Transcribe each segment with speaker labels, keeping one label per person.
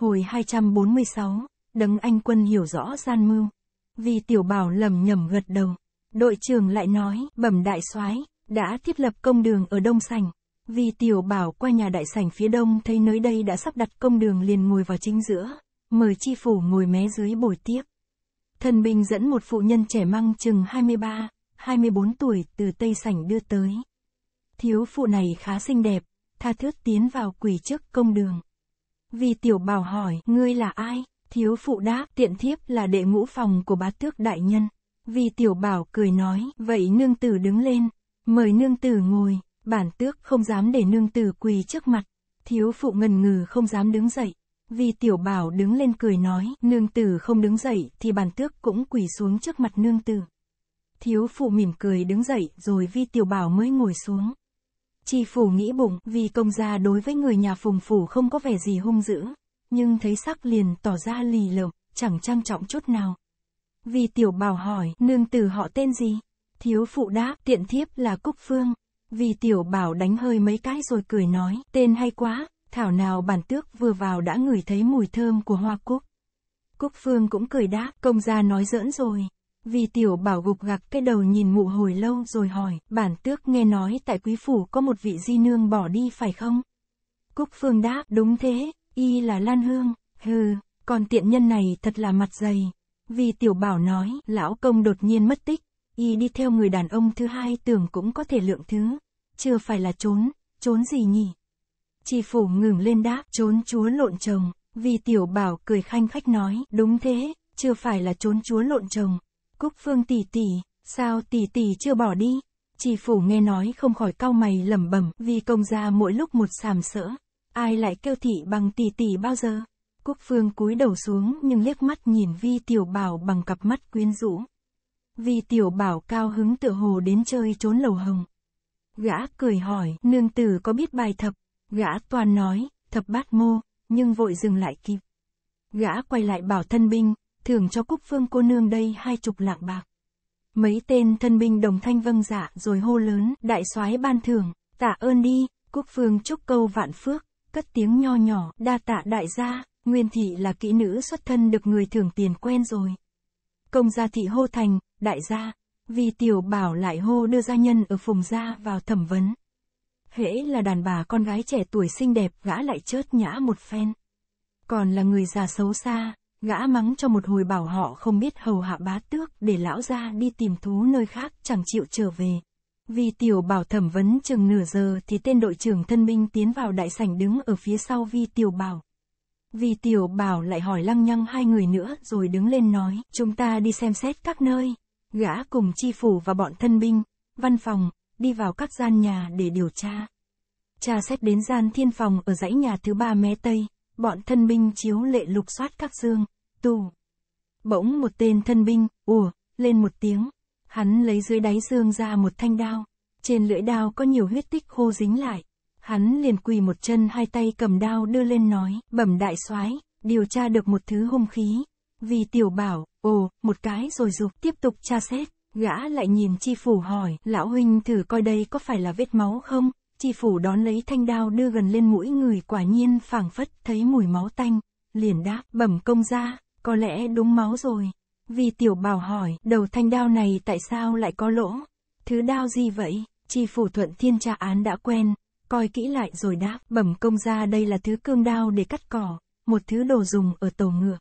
Speaker 1: Hồi 246, đấng anh quân hiểu rõ gian mưu. Vì tiểu bảo lầm nhầm gật đầu. Đội trưởng lại nói, bẩm đại soái đã thiết lập công đường ở Đông Sảnh. Vì tiểu bảo qua nhà đại sảnh phía đông thấy nơi đây đã sắp đặt công đường liền ngồi vào chính giữa, mời chi phủ ngồi mé dưới bồi tiếp. Thần binh dẫn một phụ nhân trẻ măng chừng 23, 24 tuổi từ Tây Sảnh đưa tới. Thiếu phụ này khá xinh đẹp, tha thướt tiến vào quỳ trước công đường. Vì tiểu bảo hỏi, ngươi là ai? Thiếu phụ đáp, tiện thiếp là đệ ngũ phòng của bá tước đại nhân. Vì tiểu bảo cười nói, vậy nương tử đứng lên, mời nương tử ngồi, bản tước không dám để nương tử quỳ trước mặt. Thiếu phụ ngần ngừ không dám đứng dậy. Vì tiểu bảo đứng lên cười nói, nương tử không đứng dậy thì bản tước cũng quỳ xuống trước mặt nương tử. Thiếu phụ mỉm cười đứng dậy rồi vi tiểu bảo mới ngồi xuống. Chi phủ nghĩ bụng, vì công gia đối với người nhà phùng phủ không có vẻ gì hung dữ, nhưng thấy sắc liền tỏ ra lì lợm, chẳng trang trọng chút nào. Vì tiểu bảo hỏi, nương tử họ tên gì? Thiếu phụ đáp, tiện thiếp là Cúc Phương. Vì tiểu bảo đánh hơi mấy cái rồi cười nói, tên hay quá, thảo nào bản tước vừa vào đã ngửi thấy mùi thơm của hoa cúc. Cúc Phương cũng cười đáp, công gia nói giỡn rồi. Vì tiểu bảo gục gặc cái đầu nhìn mụ hồi lâu rồi hỏi, bản tước nghe nói tại quý phủ có một vị di nương bỏ đi phải không? Cúc Phương đáp, đúng thế, y là Lan Hương, hừ, còn tiện nhân này thật là mặt dày. Vì tiểu bảo nói, lão công đột nhiên mất tích, y đi theo người đàn ông thứ hai tưởng cũng có thể lượng thứ, chưa phải là trốn, trốn gì nhỉ? Chi phủ ngừng lên đáp, trốn chúa lộn chồng, vì tiểu bảo cười khanh khách nói, đúng thế, chưa phải là trốn chúa lộn chồng. Cúc Phương tỷ tỷ, sao tỷ tỷ chưa bỏ đi? Chi phủ nghe nói không khỏi cau mày lẩm bẩm, vì công gia mỗi lúc một sàm sỡ. Ai lại kêu thị bằng tỷ tỷ bao giờ? Cúc Phương cúi đầu xuống nhưng liếc mắt nhìn Vi Tiểu Bảo bằng cặp mắt quyến rũ. Vi Tiểu Bảo cao hứng tựa hồ đến chơi trốn lầu hồng. Gã cười hỏi, nương tử có biết bài thập? Gã toàn nói, thập bát mô, nhưng vội dừng lại kịp. Gã quay lại bảo thân binh, thưởng cho Cúc Phương cô nương đây hai chục lạng bạc. Mấy tên thân binh đồng thanh vâng dạ rồi hô lớn, đại soái ban thưởng, tạ ơn đi, Cúc Phương chúc câu vạn phước, cất tiếng nho nhỏ, đa tạ đại gia, Nguyên thị là kỹ nữ xuất thân được người thưởng tiền quen rồi. Công gia thị hô thành, đại gia, vì tiểu bảo lại hô đưa gia nhân ở phùng gia vào thẩm vấn. Hễ là đàn bà con gái trẻ tuổi xinh đẹp gã lại chớt nhã một phen. Còn là người già xấu xa, gã mắng cho một hồi bảo họ không biết hầu hạ bá tước để lão ra đi tìm thú nơi khác chẳng chịu trở về. Vì tiểu bảo thẩm vấn chừng nửa giờ thì tên đội trưởng thân binh tiến vào đại sảnh đứng ở phía sau vi tiểu bảo. Vì tiểu bảo lại hỏi lăng nhăng hai người nữa rồi đứng lên nói, chúng ta đi xem xét các nơi. Gã cùng chi phủ và bọn thân binh, văn phòng, đi vào các gian nhà để điều tra. Tra xét đến gian thiên phòng ở dãy nhà thứ ba mé tây, bọn thân binh chiếu lệ lục soát các dương, tù. Bỗng một tên thân binh, ùa, lên một tiếng. Hắn lấy dưới đáy dương ra một thanh đao. Trên lưỡi đao có nhiều huyết tích khô dính lại. Hắn liền quỳ một chân hai tay cầm đao đưa lên nói, bẩm đại soái điều tra được một thứ hung khí. Vì tiểu bảo, ồ, một cái rồi dục tiếp tục tra xét. Gã lại nhìn chi phủ hỏi, lão huynh thử coi đây có phải là vết máu không? Chi phủ đón lấy thanh đao đưa gần lên mũi người quả nhiên phảng phất thấy mùi máu tanh. Liền đáp, bẩm công ra, có lẽ đúng máu rồi. Vì tiểu bảo hỏi, đầu thanh đao này tại sao lại có lỗ? Thứ đao gì vậy? Chi phủ thuận thiên tra án đã quen, coi kỹ lại rồi đáp, bẩm công ra đây là thứ cương đao để cắt cỏ, một thứ đồ dùng ở tàu ngựa.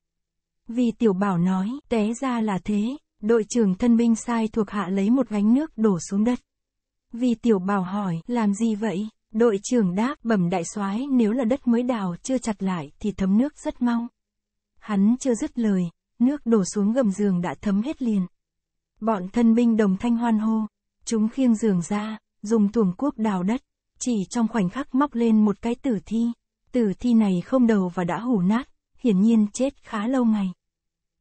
Speaker 1: Vì tiểu bảo nói, té ra là thế, đội trưởng thân binh sai thuộc hạ lấy một gánh nước đổ xuống đất. Vì tiểu bảo hỏi, làm gì vậy? Đội trưởng đáp, bẩm đại soái nếu là đất mới đào chưa chặt lại thì thấm nước rất mau. Hắn chưa dứt lời, nước đổ xuống gầm giường đã thấm hết liền. Bọn thân binh đồng thanh hoan hô, chúng khiêng giường ra, dùng tuồng cuốc đào đất, chỉ trong khoảnh khắc móc lên một cái tử thi. Tử thi này không đầu và đã hủ nát, hiển nhiên chết khá lâu ngày.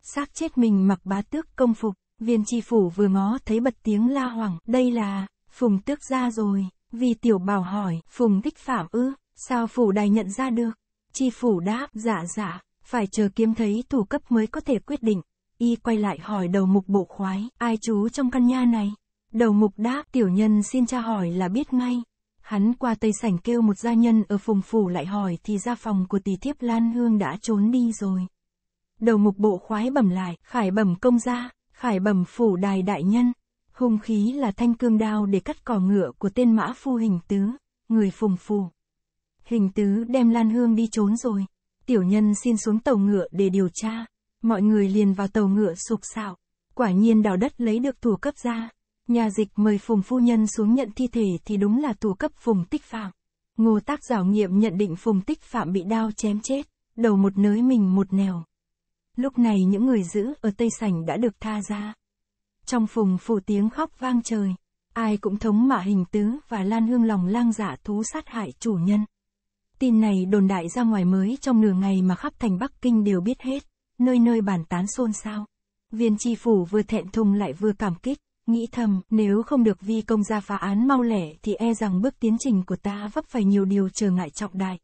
Speaker 1: xác chết mình mặc bá tước công phục, viên tri phủ vừa ngó thấy bật tiếng la hoảng, đây là, phùng tước ra rồi, vì tiểu bảo hỏi, phùng thích phạm ư, sao phủ đài nhận ra được? Chi phủ đáp, dạ dạ, phải chờ kiếm thấy thủ cấp mới có thể quyết định. Y quay lại hỏi đầu mục bộ khoái, ai chú trong căn nhà này? Đầu mục đáp, tiểu nhân xin tra hỏi là biết ngay. Hắn qua tây sảnh kêu một gia nhân ở phùng phủ lại hỏi thì ra phòng của tỷ thiếp Lan Hương đã trốn đi rồi. Đầu mục bộ khoái bẩm lại, khải bẩm công gia, khải bẩm phủ đài đại nhân. Hung khí là thanh cương đao để cắt cỏ ngựa của tên mã phu hình tứ, người phùng phù Hình tứ đem Lan Hương đi trốn rồi. Tiểu nhân xin xuống tàu ngựa để điều tra. Mọi người liền vào tàu ngựa sục sạo. Quả nhiên đào đất lấy được thủ cấp ra. Nhà dịch mời Phùng Phu Nhân xuống nhận thi thể thì đúng là thủ cấp Phùng Tích Phạm. Ngô tác giảo nghiệm nhận định Phùng Tích Phạm bị đao chém chết, đầu một nới mình một nèo. Lúc này những người giữ ở Tây Sảnh đã được tha ra. Trong phùng phủ tiếng khóc vang trời, ai cũng thống mạ hình tứ và lan hương lòng lang giả thú sát hại chủ nhân. Tin này đồn đại ra ngoài mới trong nửa ngày mà khắp thành Bắc Kinh đều biết hết, nơi nơi bàn tán xôn xao. Viên tri phủ vừa thẹn thùng lại vừa cảm kích, nghĩ thầm, nếu không được vi công gia phá án mau lẻ thì e rằng bước tiến trình của ta vấp phải nhiều điều trở ngại trọng đại.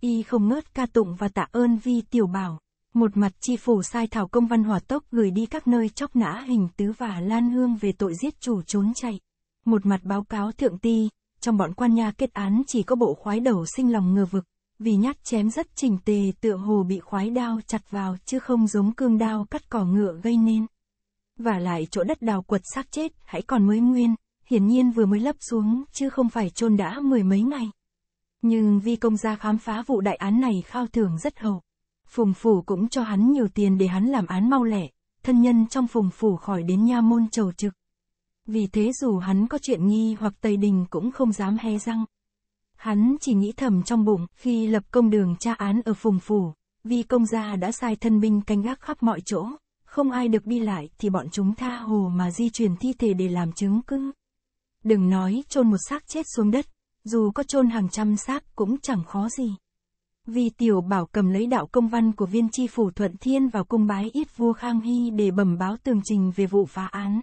Speaker 1: Y không ngớt ca tụng và tạ ơn vi tiểu bảo. Một mặt chi phủ sai thảo công văn hỏa tốc gửi đi các nơi chóc nã hình tứ và lan hương về tội giết chủ trốn chạy. Một mặt báo cáo thượng ti, trong bọn quan nha kết án chỉ có bộ khoái đầu sinh lòng ngờ vực, vì nhát chém rất chỉnh tề tựa hồ bị khoái đao chặt vào chứ không giống cương đao cắt cỏ ngựa gây nên. Và lại chỗ đất đào quật xác chết hãy còn mới nguyên, hiển nhiên vừa mới lấp xuống chứ không phải chôn đã mười mấy ngày. Nhưng vì công gia khám phá vụ đại án này khao thưởng rất hậu. Phùng phủ cũng cho hắn nhiều tiền để hắn làm án mau lẻ, thân nhân trong phùng phủ khỏi đến nha môn trầu trực. Vì thế dù hắn có chuyện nghi hoặc Tây Đình cũng không dám hé răng. Hắn chỉ nghĩ thầm trong bụng, khi lập công đường tra án ở phùng phủ, vì công gia đã sai thân binh canh gác khắp mọi chỗ, không ai được đi lại thì bọn chúng tha hồ mà di chuyển thi thể để làm chứng cứ. Đừng nói chôn một xác chết xuống đất, dù có chôn hàng trăm xác cũng chẳng khó gì. Vì tiểu bảo cầm lấy đạo công văn của viên tri phủ Thuận Thiên vào cung bái ít vua Khang Hy để bẩm báo tường trình về vụ phá án.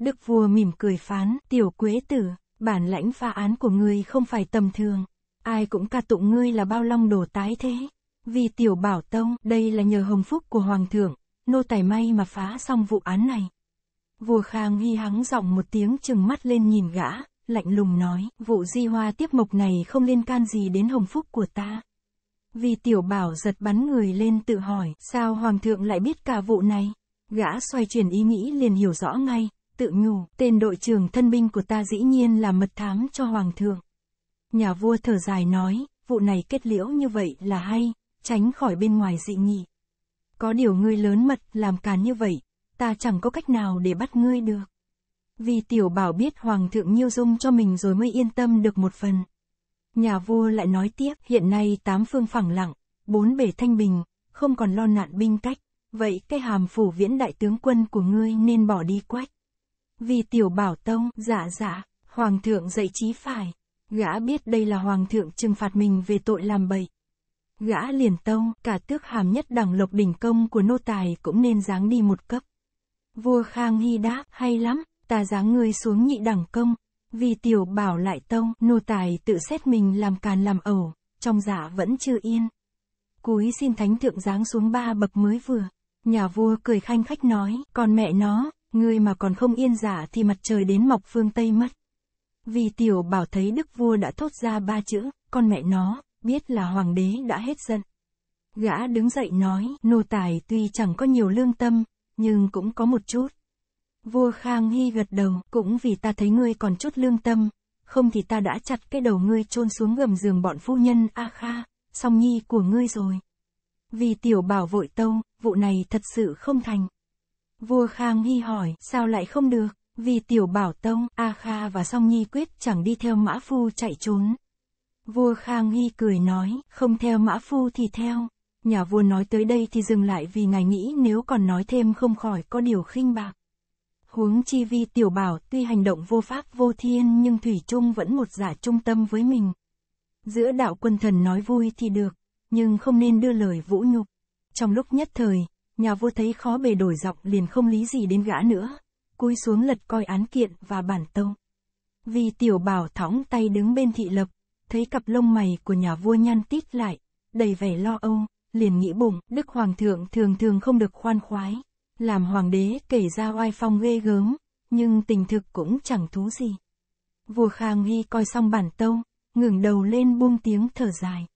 Speaker 1: Đức vua mỉm cười phán, tiểu quế tử, bản lãnh phá án của ngươi không phải tầm thường. Ai cũng ca tụng ngươi là bao long đồ tái thế. Vì tiểu bảo tông, đây là nhờ hồng phúc của hoàng thượng, nô tài may mà phá xong vụ án này. Vua Khang Hy hắng giọng một tiếng chừng mắt lên nhìn gã, lạnh lùng nói, vụ di hoa tiếp mộc này không liên can gì đến hồng phúc của ta. Vì tiểu bảo giật bắn người lên tự hỏi, sao hoàng thượng lại biết cả vụ này? Gã xoay chuyển ý nghĩ liền hiểu rõ ngay, tự nhủ, tên đội trưởng thân binh của ta dĩ nhiên là mật thám cho hoàng thượng. Nhà vua thở dài nói, vụ này kết liễu như vậy là hay, tránh khỏi bên ngoài dị nghị. Có điều ngươi lớn mật làm càn như vậy, ta chẳng có cách nào để bắt ngươi được. Vì tiểu bảo biết hoàng thượng nhiêu dung cho mình rồi mới yên tâm được một phần. Nhà vua lại nói tiếp, hiện nay tám phương phẳng lặng, bốn bể thanh bình, không còn lo nạn binh cách, vậy cái hàm phủ viễn đại tướng quân của ngươi nên bỏ đi quách. Vì tiểu bảo tông, dạ dạ, hoàng thượng dạy trí phải, gã biết đây là hoàng thượng trừng phạt mình về tội làm bậy. Gã liền tông, cả tước hàm nhất đẳng lộc đỉnh công của nô tài cũng nên giáng đi một cấp. Vua Khang Hy đáp, hay lắm, ta giáng ngươi xuống nhị đẳng công, vì tiểu bảo lại tông, nô tài tự xét mình làm càn làm ẩu, trong giả dạ vẫn chưa yên. Cúi xin thánh thượng giáng xuống ba bậc mới vừa. Nhà vua cười khanh khách nói, còn mẹ nó, ngươi mà còn không yên giả thì mặt trời đến mọc phương Tây mất. Vì tiểu bảo thấy đức vua đã thốt ra ba chữ, con mẹ nó, biết là hoàng đế đã hết giận. Gã đứng dậy nói, nô tài tuy chẳng có nhiều lương tâm, nhưng cũng có một chút. Vua Khang Hy gật đầu, cũng vì ta thấy ngươi còn chút lương tâm, không thì ta đã chặt cái đầu ngươi chôn xuống gầm giường bọn phu nhân A Kha, song nhi của ngươi rồi. Vì tiểu bảo vội tâu, vụ này thật sự không thành. Vua Khang Hy hỏi, sao lại không được? Vì tiểu bảo tông, A Kha và song nhi quyết chẳng đi theo mã phu chạy trốn. Vua Khang Hy cười nói, không theo mã phu thì theo. Nhà vua nói tới đây thì dừng lại vì ngài nghĩ nếu còn nói thêm không khỏi có điều khinh bạc. Huống chi vi tiểu bảo tuy hành động vô pháp vô thiên nhưng Thủy Trung vẫn một giả trung tâm với mình. Giữa đạo quân thần nói vui thì được, nhưng không nên đưa lời vũ nhục. Trong lúc nhất thời, nhà vua thấy khó bề đổi giọng liền không lý gì đến gã nữa. Cúi xuống lật coi án kiện và bản tâu. Vì tiểu bảo thõng tay đứng bên thị lập, thấy cặp lông mày của nhà vua nhăn tít lại, đầy vẻ lo âu, liền nghĩ bụng, đức hoàng thượng thường thường không được khoan khoái. Làm hoàng đế kể ra oai phong ghê gớm, nhưng tình thực cũng chẳng thú gì. Vua Khang Hy coi xong bản tâu, ngừng đầu lên buông tiếng thở dài.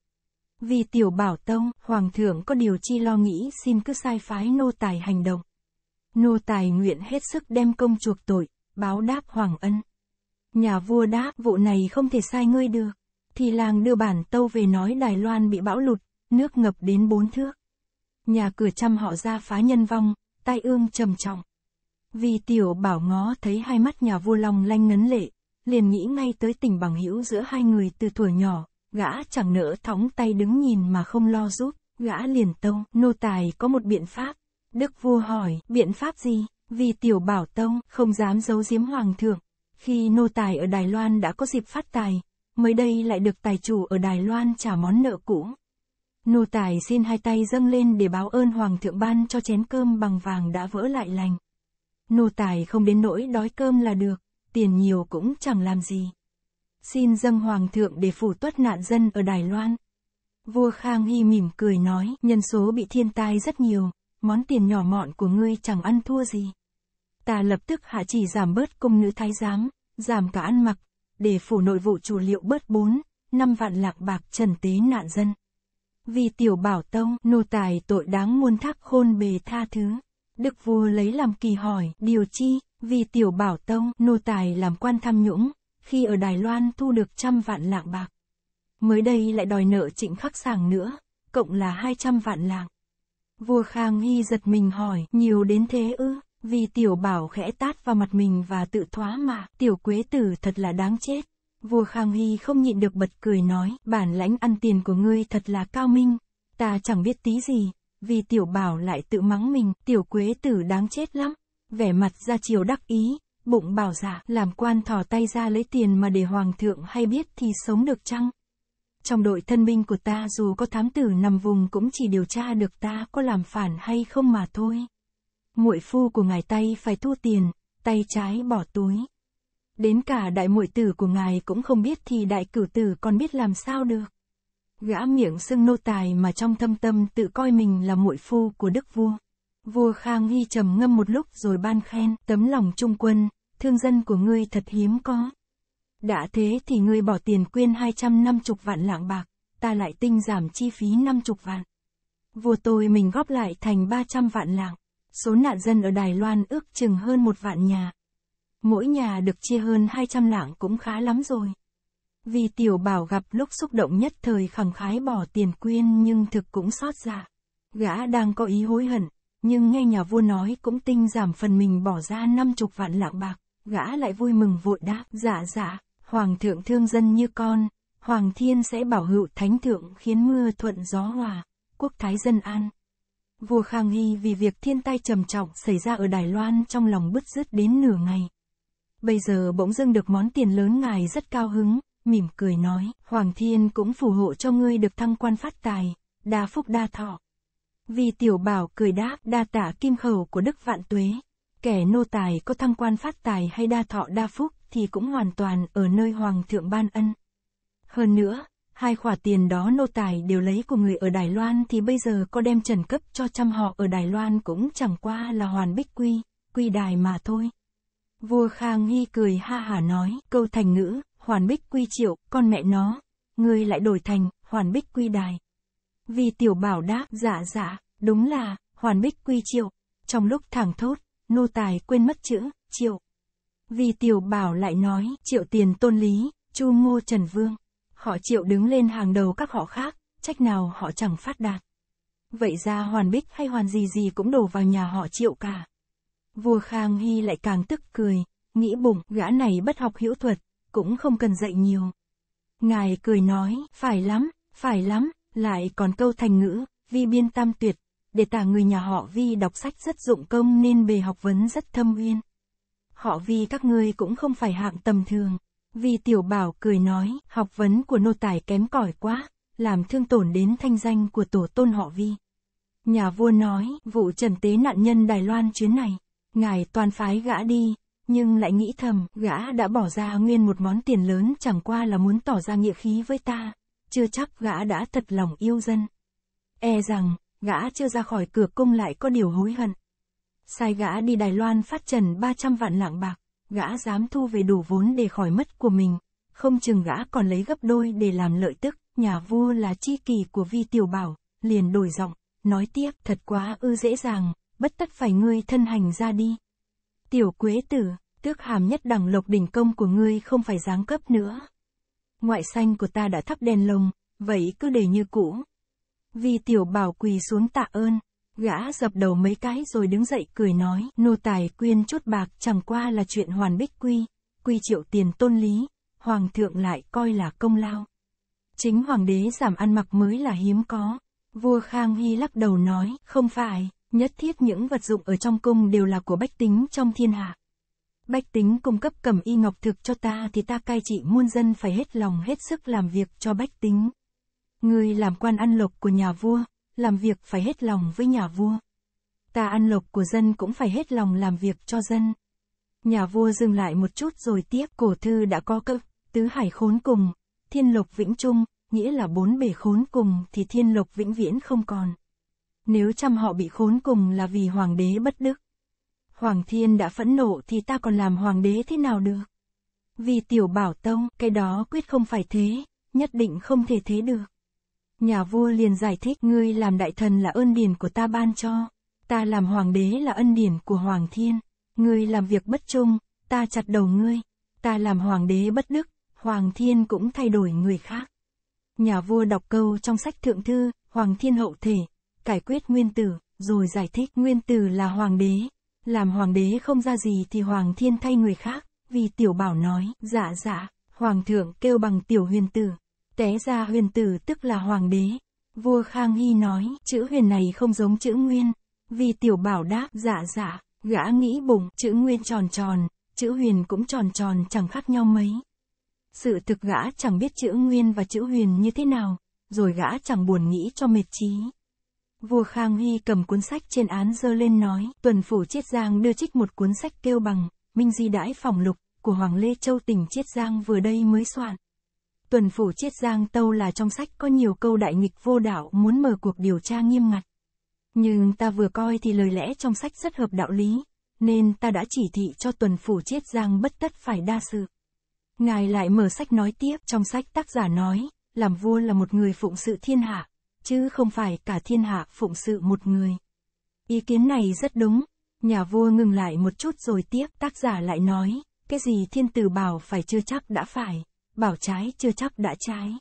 Speaker 1: Vì tiểu bảo tông, hoàng thượng có điều chi lo nghĩ xin cứ sai phái nô tài hành động. Nô tài nguyện hết sức đem công chuộc tội, báo đáp hoàng ân. Nhà vua đáp vụ này không thể sai ngươi được. Thì làng đưa bản tâu về nói Đài Loan bị bão lụt, nước ngập đến bốn thước. Nhà cửa trăm họ ra phá nhân vong, tai ương trầm trọng. Vì tiểu bảo ngó thấy hai mắt nhà vua long lanh ngấn lệ, liền nghĩ ngay tới tình bằng hữu giữa hai người từ tuổi nhỏ, gã chẳng nỡ thóng tay đứng nhìn mà không lo giúp, gã liền tông nô tài có một biện pháp. Đức vua hỏi, biện pháp gì? Vì tiểu bảo tông không dám giấu giếm hoàng thượng. Khi nô tài ở Đài Loan đã có dịp phát tài, mới đây lại được tài chủ ở Đài Loan trả món nợ cũ. Nô tài xin hai tay dâng lên để báo ơn hoàng thượng ban cho chén cơm bằng vàng đã vỡ lại lành. Nô tài không đến nỗi đói cơm là được, tiền nhiều cũng chẳng làm gì. Xin dâng hoàng thượng để phủ tuất nạn dân ở Đài Loan. Vua Khang Hy mỉm cười nói, nhân số bị thiên tai rất nhiều, món tiền nhỏ mọn của ngươi chẳng ăn thua gì. Ta lập tức hạ chỉ giảm bớt công nữ thái giám, giảm cả ăn mặc, để phủ nội vụ chủ liệu bớt 4, 5 vạn lạc bạc trần tế nạn dân. Vì tiểu bảo tông, nô tài tội đáng muôn thác khôn bề tha thứ. Đức vua lấy làm kỳ hỏi, điều chi, vì tiểu bảo tông, nô tài làm quan tham nhũng, khi ở Đài Loan thu được trăm vạn lạng bạc. Mới đây lại đòi nợ trịnh khắc sàng nữa, cộng là 200 vạn lạng. Vua Khang Hy giật mình hỏi, nhiều đến thế ư, vì tiểu bảo khẽ tát vào mặt mình và tự thoá mà, tiểu quế tử thật là đáng chết. Vua Khang Hy không nhịn được bật cười nói, bản lãnh ăn tiền của ngươi thật là cao minh, ta chẳng biết tí gì, vì tiểu bảo lại tự mắng mình, tiểu quế tử đáng chết lắm. Vẻ mặt ra chiều đắc ý, bụng bảo giả, làm quan thò tay ra lấy tiền mà để hoàng thượng hay biết thì sống được chăng? Trong đội thân binh của ta dù có thám tử nằm vùng cũng chỉ điều tra được ta có làm phản hay không mà thôi. Muội phu của ngài tay phải thu tiền, tay trái bỏ túi. Đến cả đại muội tử của ngài cũng không biết thì đại cửu tử còn biết làm sao được. Gã miệng xưng nô tài mà trong thâm tâm tự coi mình là muội phu của đức vua. Vua Khang Hy trầm ngâm một lúc rồi ban khen, tấm lòng trung quân, thương dân của ngươi thật hiếm có. Đã thế thì ngươi bỏ tiền quyên 250 vạn lạng bạc, ta lại tinh giảm chi phí 50 vạn. Vua tôi mình góp lại thành 300 vạn lạng. Số nạn dân ở Đài Loan ước chừng hơn một vạn nhà. Mỗi nhà được chia hơn 200 lạng cũng khá lắm rồi. Vì tiểu bảo gặp lúc xúc động nhất thời khẳng khái bỏ tiền quyên nhưng thực cũng xót dạ. Gã đang có ý hối hận, nhưng nghe nhà vua nói cũng tinh giảm phần mình bỏ ra 50 vạn lạng bạc, gã lại vui mừng vội đáp, dạ dạ, hoàng thượng thương dân như con, hoàng thiên sẽ bảo hữu thánh thượng khiến mưa thuận gió hòa, quốc thái dân an. Vua Khang Hy vì việc thiên tai trầm trọng xảy ra ở Đài Loan trong lòng bứt rứt đến nửa ngày. Bây giờ bỗng dưng được món tiền lớn ngài rất cao hứng, mỉm cười nói, Hoàng Thiên cũng phù hộ cho ngươi được thăng quan phát tài, đa phúc đa thọ. Vì tiểu bảo cười đáp đa tả kim khẩu của Đức Vạn Tuế. Kẻ nô tài có thăng quan phát tài hay đa thọ đa phúc thì cũng hoàn toàn ở nơi Hoàng thượng ban ân. Hơn nữa, hai khoản tiền đó nô tài đều lấy của người ở Đài Loan thì bây giờ có đem trần cấp cho trăm họ ở Đài Loan cũng chẳng qua là hoàn bích quy, quy đài mà thôi. Vua Khang Hy cười ha hả nói, câu thành ngữ, hoàn bích quy triệu, con mẹ nó, ngươi lại đổi thành, hoàn bích quy đài. Vì tiểu bảo đáp, dạ dạ, đúng là, hoàn bích quy triệu. Trong lúc thẳng thốt, nô tài quên mất chữ, triệu. Vì tiểu bảo lại nói, triệu tiền tôn lý, chu ngô trần vương. Họ triệu đứng lên hàng đầu các họ khác, trách nào họ chẳng phát đạt. Vậy ra hoàn bích hay hoàn gì gì cũng đổ vào nhà họ triệu cả. Vua Khang Hy lại càng tức cười, nghĩ bụng, gã này bất học hữu thuật, cũng không cần dạy nhiều. Ngài cười nói, phải lắm, phải lắm, lại còn câu thành ngữ, vi biên tam tuyệt, để tả người nhà họ vi đọc sách rất dụng công nên bề học vấn rất thâm uyên. Họ vi các ngươi cũng không phải hạng tầm thường. Vì tiểu bảo cười nói, học vấn của nô tài kém cỏi quá, làm thương tổn đến thanh danh của tổ tôn họ vi. Nhà vua nói, vụ trần tế nạn nhân Đài Loan chuyến này, ngài toàn phái gã đi, nhưng lại nghĩ thầm, gã đã bỏ ra nguyên một món tiền lớn chẳng qua là muốn tỏ ra nghĩa khí với ta, chưa chắc gã đã thật lòng yêu dân. E rằng, gã chưa ra khỏi cửa cung lại có điều hối hận. Sai gã đi Đài Loan phát trần 300 vạn lạng bạc, gã dám thu về đủ vốn để khỏi mất của mình, không chừng gã còn lấy gấp đôi để làm lợi tức, nhà vua là chi kỳ của vi tiểu bảo, liền đổi giọng, nói tiếp, thật quá ư dễ dàng, bất tất phải ngươi thân hành ra đi. Tiểu quế tử, tước hàm nhất đẳng lộc đỉnh công của ngươi không phải giáng cấp nữa. Ngoại xanh của ta đã thắp đèn lồng, vậy cứ để như cũ. Vì tiểu bảo quỳ xuống tạ ơn, gã dập đầu mấy cái rồi đứng dậy cười nói, nô tài quyên chút bạc chẳng qua là chuyện hoàn bích quy, quy triệu tiền tôn lý, hoàng thượng lại coi là công lao. Chính hoàng đế giảm ăn mặc mới là hiếm có. Vua Khang Hy lắc đầu nói, không phải, nhất thiết những vật dụng ở trong cung đều là của bách tính trong thiên hạ. Bách tính cung cấp cẩm y ngọc thực cho ta thì ta cai trị muôn dân phải hết lòng hết sức làm việc cho bách tính. Người làm quan ăn lộc của nhà vua, làm việc phải hết lòng với nhà vua. Ta ăn lộc của dân cũng phải hết lòng làm việc cho dân. Nhà vua dừng lại một chút rồi tiếp cổ thư đã có câu, tứ hải khốn cùng, thiên lộc vĩnh trung, nghĩa là bốn bể khốn cùng thì thiên lộc vĩnh viễn không còn. Nếu trăm họ bị khốn cùng là vì hoàng đế bất đức. Hoàng thiên đã phẫn nộ thì ta còn làm hoàng đế thế nào được? Vì tiểu bảo tông, cái đó quyết không phải thế, nhất định không thể thế được. Nhà vua liền giải thích, ngươi làm đại thần là ơn điển của ta ban cho, ta làm hoàng đế là ân điển của hoàng thiên, ngươi làm việc bất trung, ta chặt đầu ngươi, ta làm hoàng đế bất đức, hoàng thiên cũng thay đổi người khác. Nhà vua đọc câu trong sách thượng thư, hoàng thiên hậu thể, cải quyết nguyên tử, rồi giải thích nguyên tử là hoàng đế, làm hoàng đế không ra gì thì hoàng thiên thay người khác, vì tiểu bảo nói, dạ dạ, hoàng thượng kêu bằng tiểu huyền tử, té ra huyền tử tức là hoàng đế. Vua Khang Hy nói, chữ huyền này không giống chữ nguyên, vì tiểu bảo đáp, dạ dạ, gã nghĩ bụng, chữ nguyên tròn tròn, chữ huyền cũng tròn tròn chẳng khác nhau mấy. Sự thực gã chẳng biết chữ nguyên và chữ huyền như thế nào, rồi gã chẳng buồn nghĩ cho mệt trí. Vua Khang Hy cầm cuốn sách trên án dơ lên nói, tuần phủ Chiết Giang đưa trích một cuốn sách kêu bằng, Minh Di Đãi Phòng Lục, của Hoàng Lê Châu tỉnh Chiết Giang vừa đây mới soạn. Tuần phủ Chiết Giang Tâu là trong sách có nhiều câu đại nghịch vô đạo muốn mở cuộc điều tra nghiêm ngặt. Nhưng ta vừa coi thì lời lẽ trong sách rất hợp đạo lý, nên ta đã chỉ thị cho tuần phủ Chiết Giang bất tất phải đa sự. Ngài lại mở sách nói tiếp, trong sách tác giả nói, làm vua là một người phụng sự thiên hạ, chứ không phải cả thiên hạ phụng sự một người. Ý kiến này rất đúng. Nhà vua ngừng lại một chút rồi tiếp, tác giả lại nói, cái gì thiên tử bảo phải chưa chắc đã phải, bảo trái chưa chắc đã trái.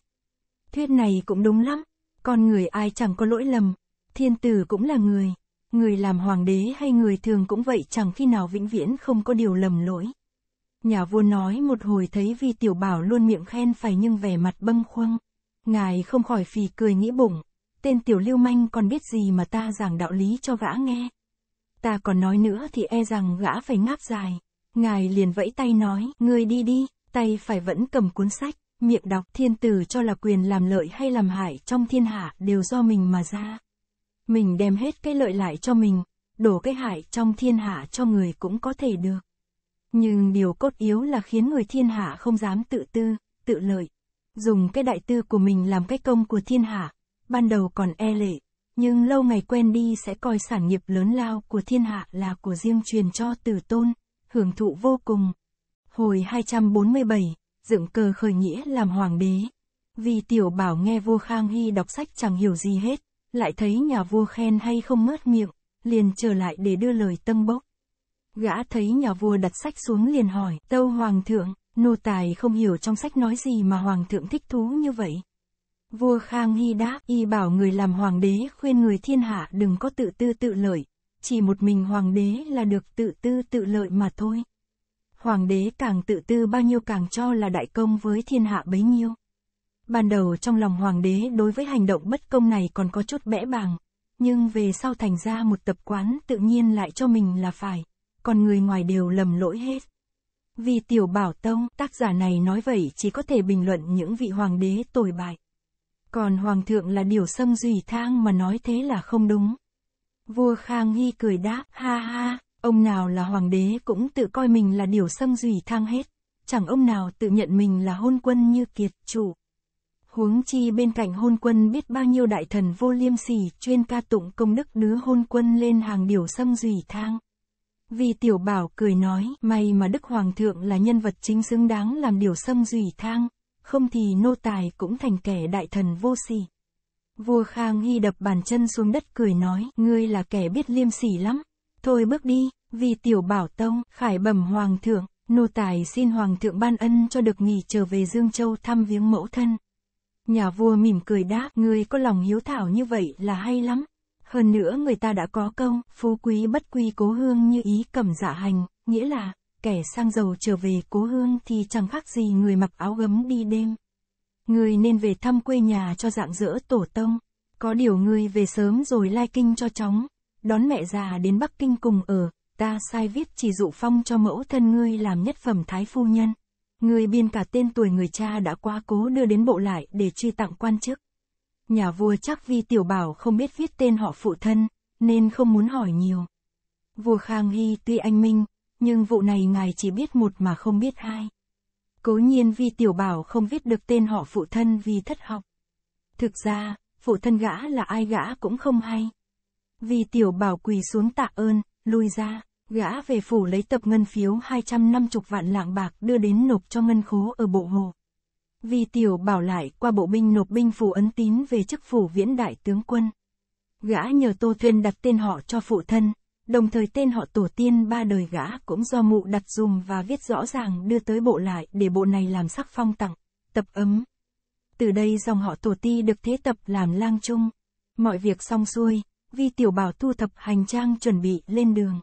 Speaker 1: Thuyết này cũng đúng lắm, con người ai chẳng có lỗi lầm, thiên tử cũng là người, người làm hoàng đế hay người thường cũng vậy chẳng khi nào vĩnh viễn không có điều lầm lỗi. Nhà vua nói một hồi thấy vi tiểu bảo luôn miệng khen phải nhưng vẻ mặt bâng khuâng. Ngài không khỏi phì cười nghĩ bụng, tên tiểu lưu manh còn biết gì mà ta giảng đạo lý cho gã nghe. Ta còn nói nữa thì e rằng gã phải ngáp dài. Ngài liền vẫy tay nói, ngươi đi đi, tay phải vẫn cầm cuốn sách, miệng đọc thiên tử cho là quyền làm lợi hay làm hại trong thiên hạ đều do mình mà ra. Mình đem hết cái lợi lại cho mình, đổ cái hại trong thiên hạ cho người cũng có thể được. Nhưng điều cốt yếu là khiến người thiên hạ không dám tự tư, tự lợi. Dùng cái đại tư của mình làm cái công của thiên hạ, ban đầu còn e lệ, nhưng lâu ngày quen đi sẽ coi sản nghiệp lớn lao của thiên hạ là của riêng truyền cho tử tôn, hưởng thụ vô cùng. Hồi 247, dựng cờ khởi nghĩa làm hoàng đế. Vì tiểu bảo nghe vua Khang Hy đọc sách chẳng hiểu gì hết, lại thấy nhà vua khen hay không mớt miệng, liền trở lại để đưa lời tân bốc. Gã thấy nhà vua đặt sách xuống liền hỏi, tâu hoàng thượng, nô tài không hiểu trong sách nói gì mà hoàng thượng thích thú như vậy. Vua Khang Hy đáp, y bảo người làm hoàng đế khuyên người thiên hạ đừng có tự tư tự lợi, chỉ một mình hoàng đế là được tự tư tự lợi mà thôi. Hoàng đế càng tự tư bao nhiêu càng cho là đại công với thiên hạ bấy nhiêu. Ban đầu trong lòng hoàng đế đối với hành động bất công này còn có chút bẽ bàng, nhưng về sau thành ra một tập quán tự nhiên lại cho mình là phải còn người ngoài đều lầm lỗi hết. Vì tiểu bảo tông, tác giả này nói vậy chỉ có thể bình luận những vị hoàng đế tồi bại. Còn hoàng thượng là điều sâm dùy thang mà nói thế là không đúng. Vua Khang Hy cười đáp, ha ha, ông nào là hoàng đế cũng tự coi mình là điều sâm dùy thang hết. Chẳng ông nào tự nhận mình là hôn quân như kiệt chủ. Huống chi bên cạnh hôn quân biết bao nhiêu đại thần vô liêm sỉ chuyên ca tụng công đức đứa hôn quân lên hàng điều sâm dùy thang. Vì tiểu bảo cười nói, may mà Đức Hoàng thượng là nhân vật chính xứng đáng làm điều xâm dùy thang, không thì nô tài cũng thành kẻ đại thần vô sỉ. Vua Khang Hy đập bàn chân xuống đất cười nói, ngươi là kẻ biết liêm sỉ lắm. Thôi bước đi, vì tiểu bảo tông, khải bẩm hoàng thượng, nô tài xin hoàng thượng ban ân cho được nghỉ trở về Dương Châu thăm viếng mẫu thân. Nhà vua mỉm cười đáp, ngươi có lòng hiếu thảo như vậy là hay lắm. Hơn nữa người ta đã có câu, phú quý bất quy cố hương như ý cầm dạ hành, nghĩa là, kẻ sang giàu trở về cố hương thì chẳng khác gì người mặc áo gấm đi đêm. Người nên về thăm quê nhà cho dạng dỡ tổ tông. Có điều người về sớm rồi lai kinh cho chóng. Đón mẹ già đến Bắc Kinh cùng ở, ta sai viết chỉ dụ phong cho mẫu thân ngươi làm nhất phẩm thái phu nhân. Người biên cả tên tuổi người cha đã quá cố đưa đến bộ lại để truy tặng quan chức. Nhà vua chắc vì tiểu bảo không biết viết tên họ phụ thân, nên không muốn hỏi nhiều. Vua Khang Hy tuy anh minh, nhưng vụ này ngài chỉ biết một mà không biết hai. Cố nhiên vi tiểu bảo không viết được tên họ phụ thân vì thất học. Thực ra, phụ thân gã là ai gã cũng không hay. Vì tiểu bảo quỳ xuống tạ ơn, lui ra, gã về phủ lấy tập ngân phiếu 250 vạn lạng bạc đưa đến nộp cho ngân khố ở bộ hồ. Vì tiểu bảo lại qua bộ binh nộp binh phủ ấn tín về chức phủ viễn đại tướng quân. Gã nhờ Tô Thuyên đặt tên họ cho phụ thân, đồng thời tên họ tổ tiên ba đời gã cũng do mụ đặt dùm và viết rõ ràng đưa tới bộ lại để bộ này làm sắc phong tặng, tập ấm. Từ đây dòng họ tổ ti được thế tập làm lang trung. Mọi việc xong xuôi, vi tiểu bảo thu thập hành trang chuẩn bị lên đường.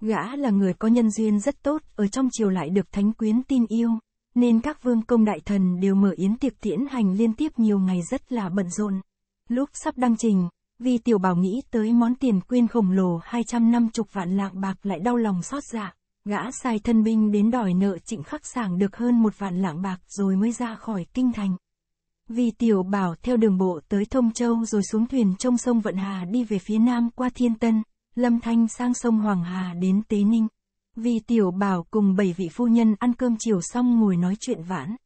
Speaker 1: Gã là người có nhân duyên rất tốt, ở trong triều lại được thánh quyến tin yêu, nên các vương công đại thần đều mở yến tiệc tiễn hành liên tiếp nhiều ngày rất là bận rộn. Lúc sắp đăng trình, vì tiểu bảo nghĩ tới món tiền quyên khổng lồ 250 vạn lạng bạc lại đau lòng xót dạ. Gã sai thân binh đến đòi nợ trịnh khắc sảng được hơn một vạn lạng bạc rồi mới ra khỏi kinh thành. Vì tiểu bảo theo đường bộ tới Thông Châu rồi xuống thuyền trong sông Vận Hà đi về phía nam qua Thiên Tân, Lâm Thanh sang sông Hoàng Hà đến Tế Ninh. Vì tiểu bảo cùng bảy vị phu nhân ăn cơm chiều xong ngồi nói chuyện vãn.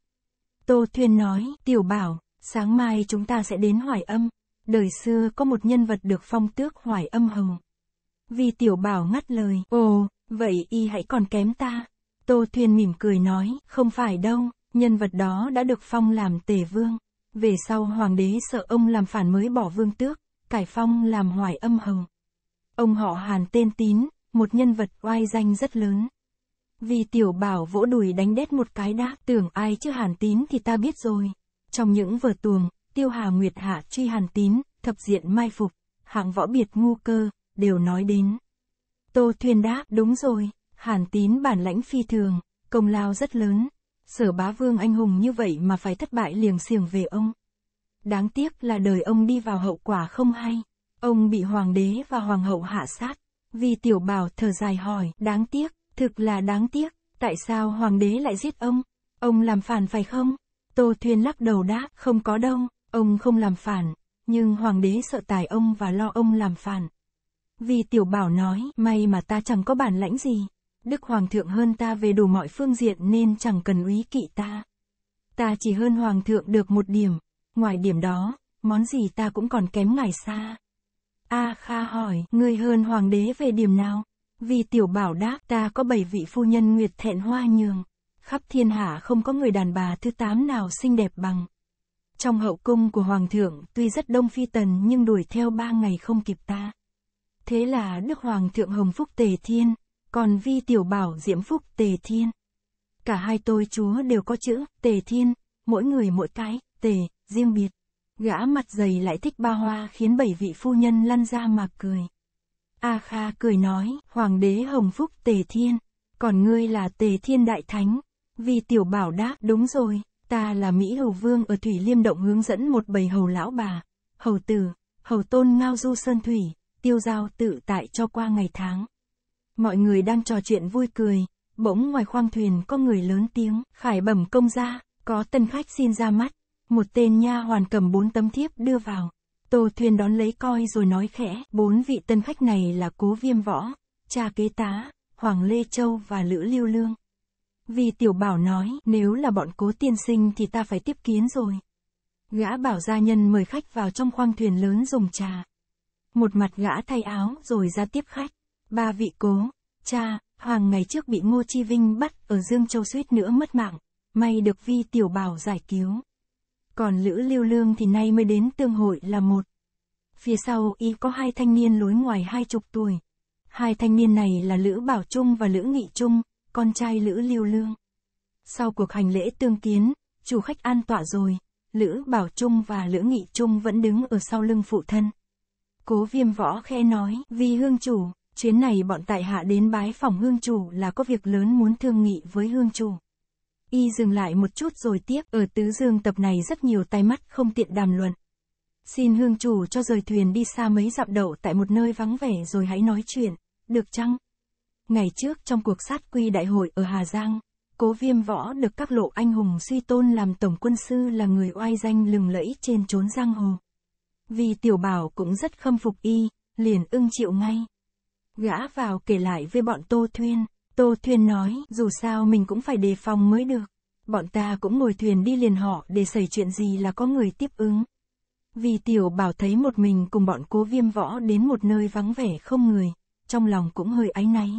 Speaker 1: Tô Thuyền nói, tiểu bảo, sáng mai chúng ta sẽ đến Hoài Âm, Đời xưa có một nhân vật được phong tước hoài âm hồng. Vì tiểu bảo ngắt lời, ồ, vậy y hãy còn kém ta. Tô Thuyền mỉm cười nói, không phải đâu, nhân vật đó đã được phong làm tề vương. Về sau hoàng đế sợ ông làm phản mới bỏ vương tước, cải phong làm hoài âm hồng. Ông họ hàn tên tín, một nhân vật oai danh rất lớn. Vì tiểu bảo vỗ đùi đánh đét một cái đáp, tưởng ai chứ hàn tín thì ta biết rồi. Trong những vở tuồng, tiêu hà nguyệt hạ truy hàn tín, thập diện mai phục, hạng võ biệt ngu cơ, đều nói đến. Tô Thuyên đáp, đúng rồi, hàn tín bản lãnh phi thường, công lao rất lớn. Sở bá vương anh hùng như vậy mà phải thất bại liền xiềng về ông. Đáng tiếc là đời ông đi vào hậu quả không hay. Ông bị hoàng đế và hoàng hậu hạ sát. Vì tiểu bảo thở dài hỏi, đáng tiếc, thực là đáng tiếc, tại sao hoàng đế lại giết ông? Ông làm phản phải không? Tô Thuyên lắc đầu đáp, không có đâu. Ông không làm phản, nhưng hoàng đế sợ tài ông và lo ông làm phản. Vì tiểu bảo nói, may mà ta chẳng có bản lãnh gì. Đức Hoàng thượng hơn ta về đủ mọi phương diện nên chẳng cần úy kỵ ta. Ta chỉ hơn Hoàng thượng được một điểm, ngoài điểm đó, món gì ta cũng còn kém ngài xa. A Kha hỏi, ngươi hơn Hoàng đế về điểm nào? Vì tiểu bảo đáp ta có bảy vị phu nhân nguyệt thẹn hoa nhường. Khắp thiên hạ không có người đàn bà thứ tám nào xinh đẹp bằng. Trong hậu cung của Hoàng thượng, tuy rất đông phi tần nhưng đuổi theo ba ngày không kịp ta. Thế là Đức Hoàng thượng Hồng Phúc Tề Thiên, còn Vi Tiểu Bảo Diễm Phúc Tề Thiên. Cả hai tôi chúa đều có chữ, Tề Thiên, mỗi người mỗi cái, Tề, riêng biệt. Gã mặt dày lại thích ba hoa khiến bảy vị phu nhân lăn ra mà cười. A Kha cười nói, Hoàng đế Hồng Phúc Tề Thiên, còn ngươi là Tề Thiên Đại Thánh. Vi Tiểu Bảo đáp, đúng rồi, Ta là Mỹ Hầu Vương ở Thủy Liêm Động hướng dẫn một bầy hầu lão bà, hầu tử, hầu tôn ngao du sơn thủy, tiêu giao tự tại cho qua ngày tháng. Mọi người đang trò chuyện vui cười, bỗng ngoài khoang thuyền có người lớn tiếng, khải bẩm công gia có tân khách xin ra mắt. Một tên nha hoàn cầm bốn tấm thiếp đưa vào. Tô thuyền đón lấy coi rồi nói khẽ, bốn vị tân khách này là cố viêm võ, cha kế tá, Hoàng Lê Châu và Lữ Lưu Lương. Vì tiểu bảo nói, nếu là bọn cố tiên sinh thì ta phải tiếp kiến rồi. Gã bảo gia nhân mời khách vào trong khoang thuyền lớn dùng trà. Một mặt gã thay áo rồi ra tiếp khách. Ba vị cố, Cha, Hoàng ngày trước bị Ngô Chi Vinh bắt ở Dương Châu suýt nữa mất mạng, may được Vi Tiểu Bảo giải cứu. Còn Lữ Lưu Lương thì nay mới đến tương hội là một. Phía sau y có hai thanh niên lối ngoài hai chục tuổi. Hai thanh niên này là Lữ Bảo Trung và Lữ Nghị Trung, con trai Lữ Lưu Lương. Sau cuộc hành lễ tương kiến, chủ khách an tọa rồi, Lữ Bảo Trung và Lữ Nghị Trung vẫn đứng ở sau lưng phụ thân. Cố viêm võ khe nói, vì hương chủ, chuyến này bọn tại hạ đến bái phòng hương chủ là có việc lớn muốn thương nghị với hương chủ. Y dừng lại một chút rồi tiếp, ở tứ dương tập này rất nhiều tay mắt không tiện đàm luận. Xin hương chủ cho rời thuyền đi xa mấy dặm đậu tại một nơi vắng vẻ rồi hãy nói chuyện, được chăng? Ngày trước trong cuộc sát quy đại hội ở Hà Giang, cố viêm võ được các lộ anh hùng suy tôn làm tổng quân sư là người oai danh lừng lẫy trên trốn giang hồ. Vì tiểu bảo cũng rất khâm phục y, liền ưng chịu ngay. Gã vào kể lại với bọn Tô Thuyên, Tô Thuyên nói, dù sao mình cũng phải đề phòng mới được. Bọn ta cũng ngồi thuyền đi liền họ để xảy chuyện gì là có người tiếp ứng. Vì tiểu bảo thấy một mình cùng bọn cố viêm võ đến một nơi vắng vẻ không người, trong lòng cũng hơi áy náy.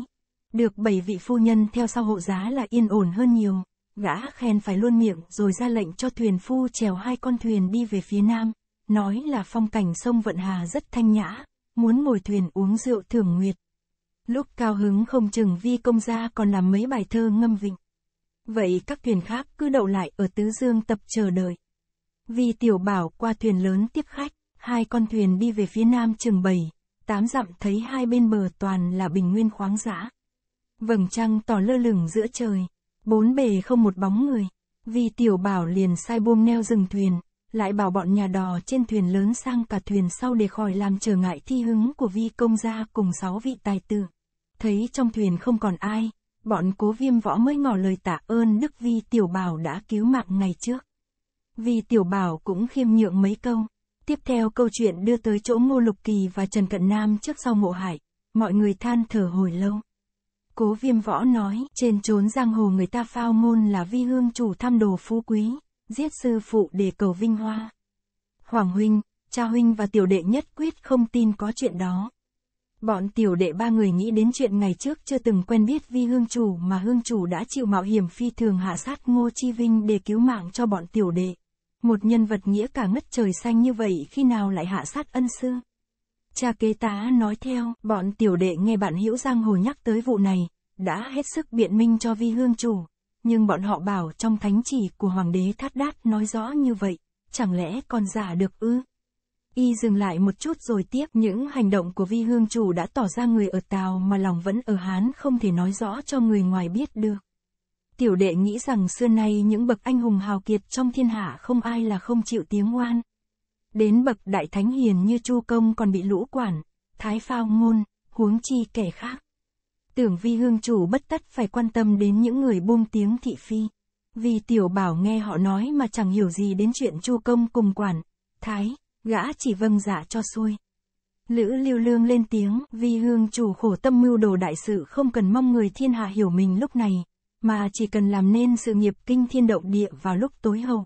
Speaker 1: Được bảy vị phu nhân theo sau hộ giá là yên ổn hơn nhiều, gã khen phải luôn miệng rồi ra lệnh cho thuyền phu chèo hai con thuyền đi về phía nam, nói là phong cảnh sông Vận Hà rất thanh nhã, muốn ngồi thuyền uống rượu thưởng nguyệt. Lúc cao hứng không chừng vi công gia còn làm mấy bài thơ ngâm vịnh. Vậy các thuyền khác cứ đậu lại ở Tứ Dương tập chờ đợi. Vì tiểu bảo qua thuyền lớn tiếp khách, hai con thuyền đi về phía nam chừng bầy, tám dặm thấy hai bên bờ toàn là bình nguyên khoáng dã. Vầng trăng tỏ lơ lửng giữa trời, bốn bề không một bóng người. Vì tiểu bảo liền sai buông neo dừng thuyền, lại bảo bọn nhà đò trên thuyền lớn sang cả thuyền sau để khỏi làm trở ngại thi hứng của vi công gia cùng sáu vị tài tử. Thấy trong thuyền không còn ai, bọn cố viêm võ mới ngỏ lời tạ ơn Đức Vi Tiểu Bảo đã cứu mạng ngày trước. Vi Tiểu Bảo cũng khiêm nhượng mấy câu. Tiếp theo câu chuyện đưa tới chỗ Ngô Lục Kỳ và Trần Cận Nam trước sau mộ hải, mọi người than thở hồi lâu. Cố viêm võ nói, trên trốn giang hồ người ta phao ngôn là vi hương chủ thăm đồ phú quý, giết sư phụ để cầu vinh hoa. Hoàng huynh, cha huynh và tiểu đệ nhất quyết không tin có chuyện đó. Bọn tiểu đệ ba người nghĩ đến chuyện ngày trước chưa từng quen biết vi hương chủ mà hương chủ đã chịu mạo hiểm phi thường hạ sát Ngô Chi Vinh để cứu mạng cho bọn tiểu đệ. Một nhân vật nghĩa cả ngất trời xanh như vậy khi nào lại hạ sát ân sư. Cha kế tá nói theo, bọn tiểu đệ nghe bạn hữu giang hồ nhắc tới vụ này, đã hết sức biện minh cho vi hương chủ. Nhưng bọn họ bảo trong thánh chỉ của hoàng đế thát đát nói rõ như vậy, chẳng lẽ còn giả được ư? Y dừng lại một chút rồi tiếp những hành động của vi hương chủ đã tỏ ra người ở Tàu mà lòng vẫn ở Hán không thể nói rõ cho người ngoài biết được. Tiểu đệ nghĩ rằng xưa nay những bậc anh hùng hào kiệt trong thiên hạ không ai là không chịu tiếng oan. Đến bậc đại thánh hiền như Chu Công còn bị lũ quản, thái phao ngôn, huống chi kẻ khác. Tưởng vi hương chủ bất tất phải quan tâm đến những người buông tiếng thị phi. Vì tiểu bảo nghe họ nói mà chẳng hiểu gì đến chuyện Chu Công cùng quản, thái, Gã chỉ vâng dạ cho xuôi. Lữ lưu lương lên tiếng, Vi hương chủ khổ tâm mưu đồ đại sự không cần mong người thiên hạ hiểu mình lúc này, mà chỉ cần làm nên sự nghiệp kinh thiên động địa vào lúc tối hậu.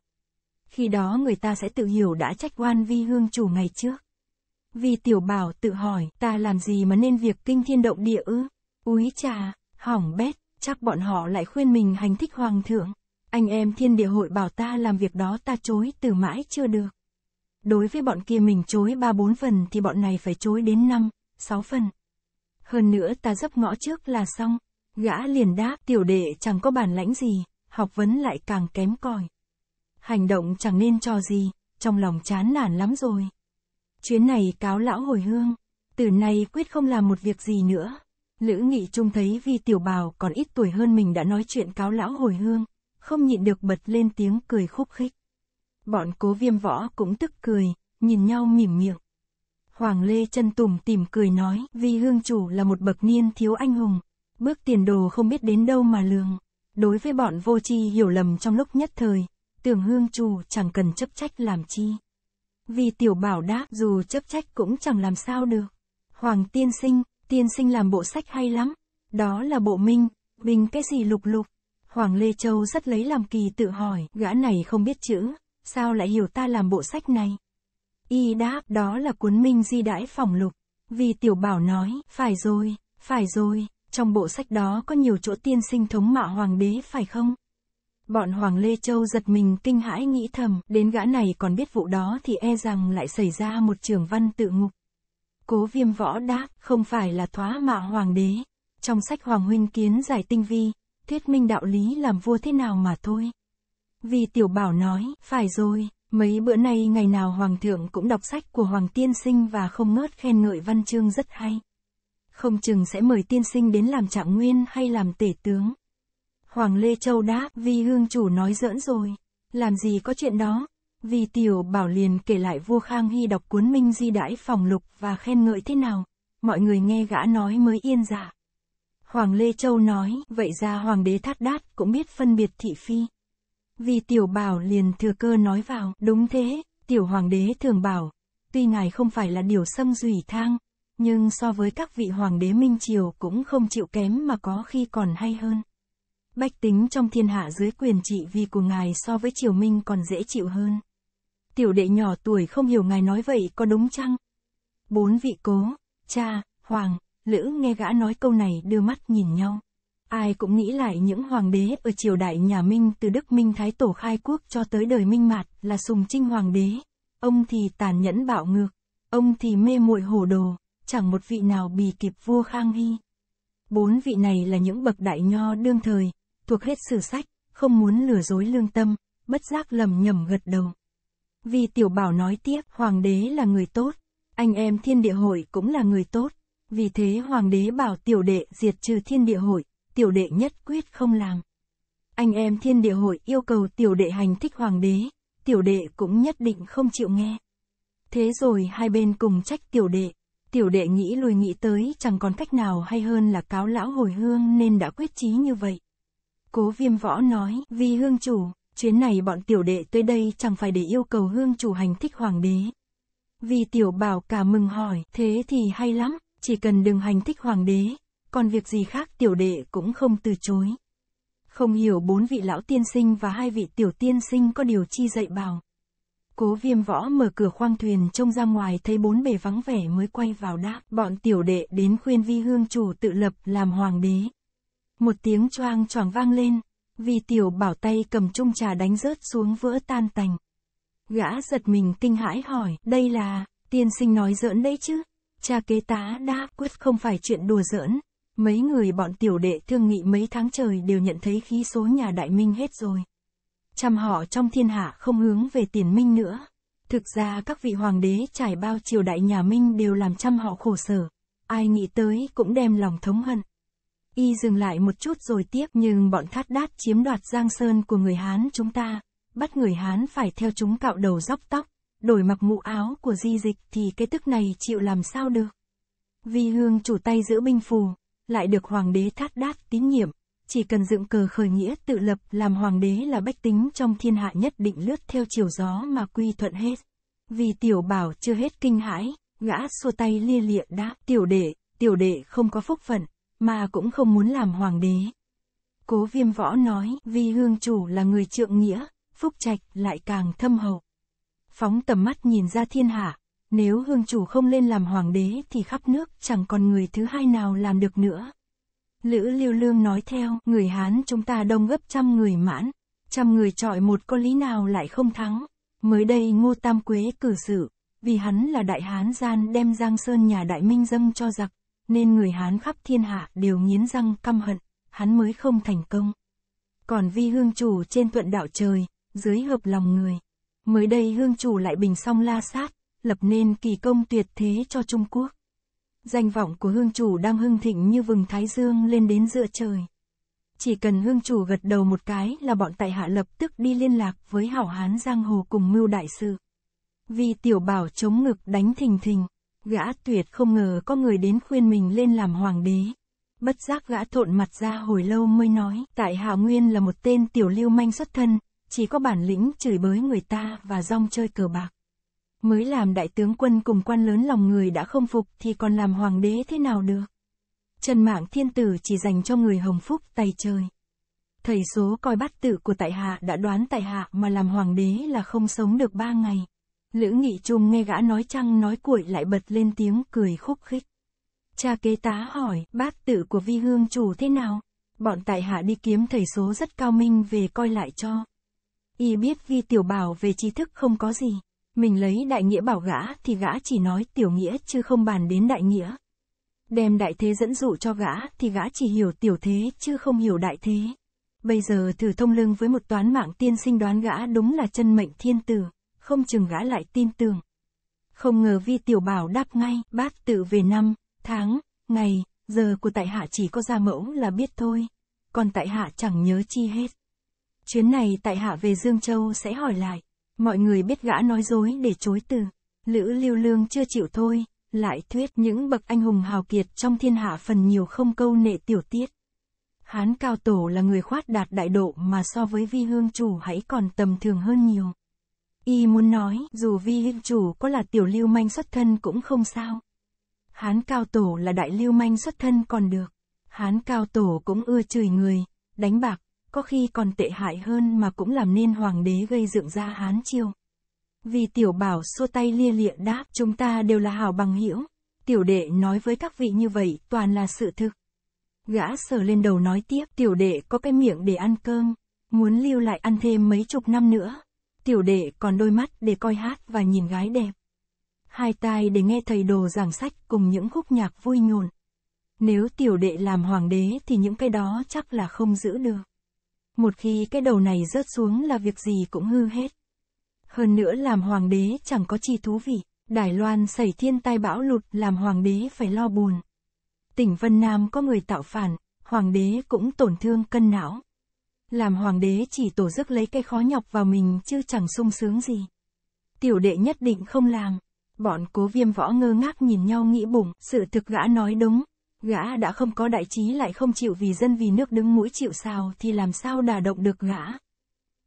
Speaker 1: Khi đó người ta sẽ tự hiểu đã trách oan vi hương chủ ngày trước. Vì tiểu bảo tự hỏi, ta làm gì mà nên việc kinh thiên động địa ư? Úi trà, hỏng bét, chắc bọn họ lại khuyên mình hành thích hoàng thượng. Anh em thiên địa hội bảo ta làm việc đó ta chối từ mãi chưa được. Đối với bọn kia mình chối 3-4 phần thì bọn này phải chối đến 5, 6 phần. Hơn nữa ta dấp ngõ trước là xong. Gã liền đáp tiểu đệ chẳng có bản lãnh gì, học vấn lại càng kém cỏi. Hành động chẳng nên cho gì, trong lòng chán nản lắm rồi. Chuyến này cáo lão hồi hương, từ nay quyết không làm một việc gì nữa. Lữ Nghị Trung thấy vì tiểu bào còn ít tuổi hơn mình đã nói chuyện cáo lão hồi hương, không nhịn được bật lên tiếng cười khúc khích. Bọn cố viêm võ cũng tức cười, nhìn nhau mỉm miệng. Hoàng Lê chân tùm tìm cười nói, vì hương chủ là một bậc niên thiếu anh hùng, bước tiền đồ không biết đến đâu mà lường. Đối với bọn vô tri hiểu lầm trong lúc nhất thời, tưởng hương chủ chẳng cần chấp trách làm chi. Vì tiểu bảo đáp dù chấp trách cũng chẳng làm sao được. Hoàng tiên sinh, tiên sinh làm bộ sách hay lắm. Đó là bộ minh, minh cái gì lục lục. Hoàng Lê Châu rất lấy làm kỳ tự hỏi, gã này không biết chữ, sao lại hiểu ta làm bộ sách này? Y đáp, đó là cuốn Minh Di Đãi Phòng Lục. Vì tiểu bảo nói, phải rồi, phải rồi, Trong bộ sách đó có nhiều chỗ tiên sinh thống mạo hoàng đế phải không? Bọn Hoàng Lê Châu giật mình kinh hãi nghĩ thầm, đến gã này còn biết vụ đó thì e rằng lại xảy ra một trường văn tự ngục. Cố viêm võ đáp, không phải là thoá mạ hoàng đế. Trong sách Hoàng Huynh Kiến giải tinh vi, thuyết minh đạo lý làm vua thế nào mà thôi. Vì tiểu bảo nói, phải rồi, mấy bữa nay ngày nào Hoàng thượng cũng đọc sách của Hoàng tiên sinh và không ngớt khen ngợi văn chương rất hay. Không chừng sẽ mời tiên sinh đến làm trạng nguyên hay làm tể tướng. Hoàng Lê Châu đáp, vì hương chủ nói giỡn rồi. Làm gì có chuyện đó. Vì tiểu bảo liền kể lại vua Khang Hy đọc cuốn Minh Di Đãi phòng lục và khen ngợi thế nào. Mọi người nghe gã nói mới yên dạ. Hoàng Lê Châu nói, vậy ra hoàng đế thát đát cũng biết phân biệt thị phi. Vì tiểu bảo liền thừa cơ nói vào, đúng thế, tiểu hoàng đế thường bảo, tuy ngài không phải là điều xâm dùy thang, nhưng so với các vị hoàng đế Minh Triều cũng không chịu kém mà có khi còn hay hơn. Bách tính trong thiên hạ dưới quyền trị vì của ngài so với triều Minh còn dễ chịu hơn. Tiểu đệ nhỏ tuổi không hiểu ngài nói vậy có đúng chăng? Bốn vị cố, cha, hoàng, lữ nghe gã nói câu này đưa mắt nhìn nhau. Ai cũng nghĩ lại những hoàng đế ở triều đại nhà Minh từ Đức Minh Thái Tổ khai quốc cho tới đời Minh Mạt là Sùng Trinh Hoàng đế. Ông thì tàn nhẫn bạo ngược, ông thì mê muội hồ đồ, chẳng một vị nào bì kịp vua Khang Hy. Bốn vị này là những bậc đại nho đương thời, thuộc hết sử sách, không muốn lừa dối lương tâm, bất giác lầm nhầm gật đầu. Vì tiểu bảo nói tiếp, hoàng đế là người tốt, anh em thiên địa hội cũng là người tốt, vì thế hoàng đế bảo tiểu đệ diệt trừ thiên địa hội, tiểu đệ nhất quyết không làm. Anh em thiên địa hội yêu cầu tiểu đệ hành thích hoàng đế, tiểu đệ cũng nhất định không chịu nghe. Thế rồi hai bên cùng trách tiểu đệ, tiểu đệ nghĩ lùi nghĩ tới chẳng còn cách nào hay hơn là cáo lão hồi hương nên đã quyết chí như vậy. Cố viêm võ nói, vì hương chủ, chuyến này bọn tiểu đệ tới đây chẳng phải để yêu cầu hương chủ hành thích hoàng đế. Vì tiểu bảo cả mừng hỏi, thế thì hay lắm, chỉ cần đừng hành thích hoàng đế, còn việc gì khác tiểu đệ cũng không từ chối. Không hiểu bốn vị lão tiên sinh và hai vị tiểu tiên sinh có điều chi dạy bảo. Cố viêm võ mở cửa khoang thuyền trông ra ngoài thấy bốn bề vắng vẻ mới quay vào đáp. Bọn tiểu đệ đến khuyên vi hương chủ tự lập làm hoàng đế. Một tiếng choang choàng vang lên, vì tiểu bảo tay cầm chung trà đánh rớt xuống vỡ tan tành. Gã giật mình kinh hãi hỏi, đây là, tiên sinh nói giỡn đấy chứ? Cha kế tá đã quyết không phải chuyện đùa giỡn. Mấy người bọn tiểu đệ thương nghị mấy tháng trời đều nhận thấy khí số nhà đại minh hết rồi. chăm họ trong thiên hạ không hướng về tiền minh nữa. Thực ra các vị hoàng đế trải bao triều đại nhà minh đều làm chăm họ khổ sở. Ai nghĩ tới cũng đem lòng thống hận. Y dừng lại một chút rồi tiếp nhưng bọn thát đát chiếm đoạt Giang Sơn của người Hán chúng ta, bắt người Hán phải theo chúng cạo đầu dóc tóc, đổi mặc mũ áo của di dịch thì cái tức này chịu làm sao được. Vì hương chủ tay giữ binh phù, lại được hoàng đế thát đát tín nhiệm, chỉ cần dựng cờ khởi nghĩa tự lập làm hoàng đế là bách tính trong thiên hạ nhất định lướt theo chiều gió mà quy thuận hết. Vì tiểu bảo chưa hết kinh hãi, gã xua tay lia lịa đáp, tiểu đệ, tiểu đệ không có phúc phận, mà cũng không muốn làm hoàng đế. Cố viêm võ nói, vì hương chủ là người trượng nghĩa, phúc trạch lại càng thâm hậu. Phóng tầm mắt nhìn ra thiên hạ, nếu hương chủ không lên làm hoàng đế thì khắp nước chẳng còn người thứ hai nào làm được nữa. Lữ Liêu Lương nói theo, người Hán chúng ta đông gấp trăm người mãn, trăm người trọi một có lý nào lại không thắng. Mới đây Ngô Tam Quế cử sự, vì hắn là đại Hán gian đem Giang Sơn nhà đại minh dâng cho giặc, nên người Hán khắp thiên hạ đều nghiến răng căm hận, hắn mới không thành công. Còn vi hương chủ trên thuận đạo trời, dưới hợp lòng người. Mới đây hương chủ lại bình song la sát, lập nên kỳ công tuyệt thế cho Trung Quốc. Danh vọng của hương chủ đang hưng thịnh như vừng thái dương lên đến giữa trời. Chỉ cần hương chủ gật đầu một cái là bọn tại hạ lập tức đi liên lạc với hảo hán giang hồ cùng mưu đại sự. Vì tiểu bảo chống ngực đánh thình thình, gã tuyệt không ngờ có người đến khuyên mình lên làm hoàng đế. Bất giác gã thộn mặt ra hồi lâu mới nói, tại hạ nguyên là một tên tiểu lưu manh xuất thân, chỉ có bản lĩnh chửi bới người ta và rong chơi cờ bạc. Mới làm đại tướng quân cùng quan lớn lòng người đã không phục thì còn làm hoàng đế thế nào được. Trần mạng thiên tử chỉ dành cho người hồng phúc tay trời. Thầy số coi bát tự của tại hạ đã đoán tại hạ mà làm hoàng đế là không sống được ba ngày. Lữ Nghị Trung nghe gã nói chăng nói cuội lại bật lên tiếng cười khúc khích. Cha kế tá hỏi, bát tự của vi hương chủ thế nào? Bọn tại hạ đi kiếm thầy số rất cao minh về coi lại cho. Y biết vi tiểu bảo về trí thức không có gì. Mình lấy đại nghĩa bảo gã thì gã chỉ nói tiểu nghĩa chứ không bàn đến đại nghĩa. Đem đại thế dẫn dụ cho gã thì gã chỉ hiểu tiểu thế chứ không hiểu đại thế. Bây giờ thử thông lưng với một toán mạng tiên sinh đoán gã đúng là chân mệnh thiên tử, không chừng gã lại tin tưởng. Không ngờ vi tiểu bảo đáp ngay, bát tự về năm, tháng, ngày, giờ của tại hạ chỉ có ra mẫu là biết thôi, còn tại hạ chẳng nhớ chi hết. Chuyến này tại hạ về Dương Châu sẽ hỏi lại, mọi người biết gã nói dối để chối từ. Lữ lưu lương chưa chịu thôi, lại thuyết những bậc anh hùng hào kiệt trong thiên hạ phần nhiều không câu nệ tiểu tiết. Hán Cao Tổ là người khoát đạt đại độ mà so với vi hương chủ hãy còn tầm thường hơn nhiều. Y muốn nói, dù vi Hiên chủ có là tiểu lưu manh xuất thân cũng không sao. Hán Cao Tổ là đại lưu manh xuất thân còn được. Hán Cao Tổ cũng ưa chửi người, đánh bạc, có khi còn tệ hại hơn mà cũng làm nên hoàng đế gây dựng ra Hán Triều. Vì tiểu bảo xô tay lia lịa đáp, chúng ta đều là hảo bằng hữu Tiểu đệ nói với các vị như vậy, toàn là sự thực. Gã sờ lên đầu nói tiếp, tiểu đệ có cái miệng để ăn cơm, muốn lưu lại ăn thêm mấy chục năm nữa. Tiểu đệ còn đôi mắt để coi hát và nhìn gái đẹp. Hai tai để nghe thầy đồ giảng sách cùng những khúc nhạc vui nhộn. Nếu tiểu đệ làm hoàng đế thì những cái đó chắc là không giữ được. Một khi cái đầu này rớt xuống là việc gì cũng hư hết. Hơn nữa làm hoàng đế chẳng có chi thú vị. Đài Loan xảy thiên tai bão lụt làm hoàng đế phải lo buồn. Tỉnh Vân Nam có người tạo phản, hoàng đế cũng tổn thương cân não. Làm hoàng đế chỉ tổ giấc lấy cái khó nhọc vào mình chứ chẳng sung sướng gì. Tiểu đệ nhất định không làm. Bọn cố viêm võ ngơ ngác nhìn nhau nghĩ bụng, sự thực gã nói đúng. Gã đã không có đại trí lại không chịu vì dân vì nước đứng mũi chịu sao thì làm sao đả động được gã.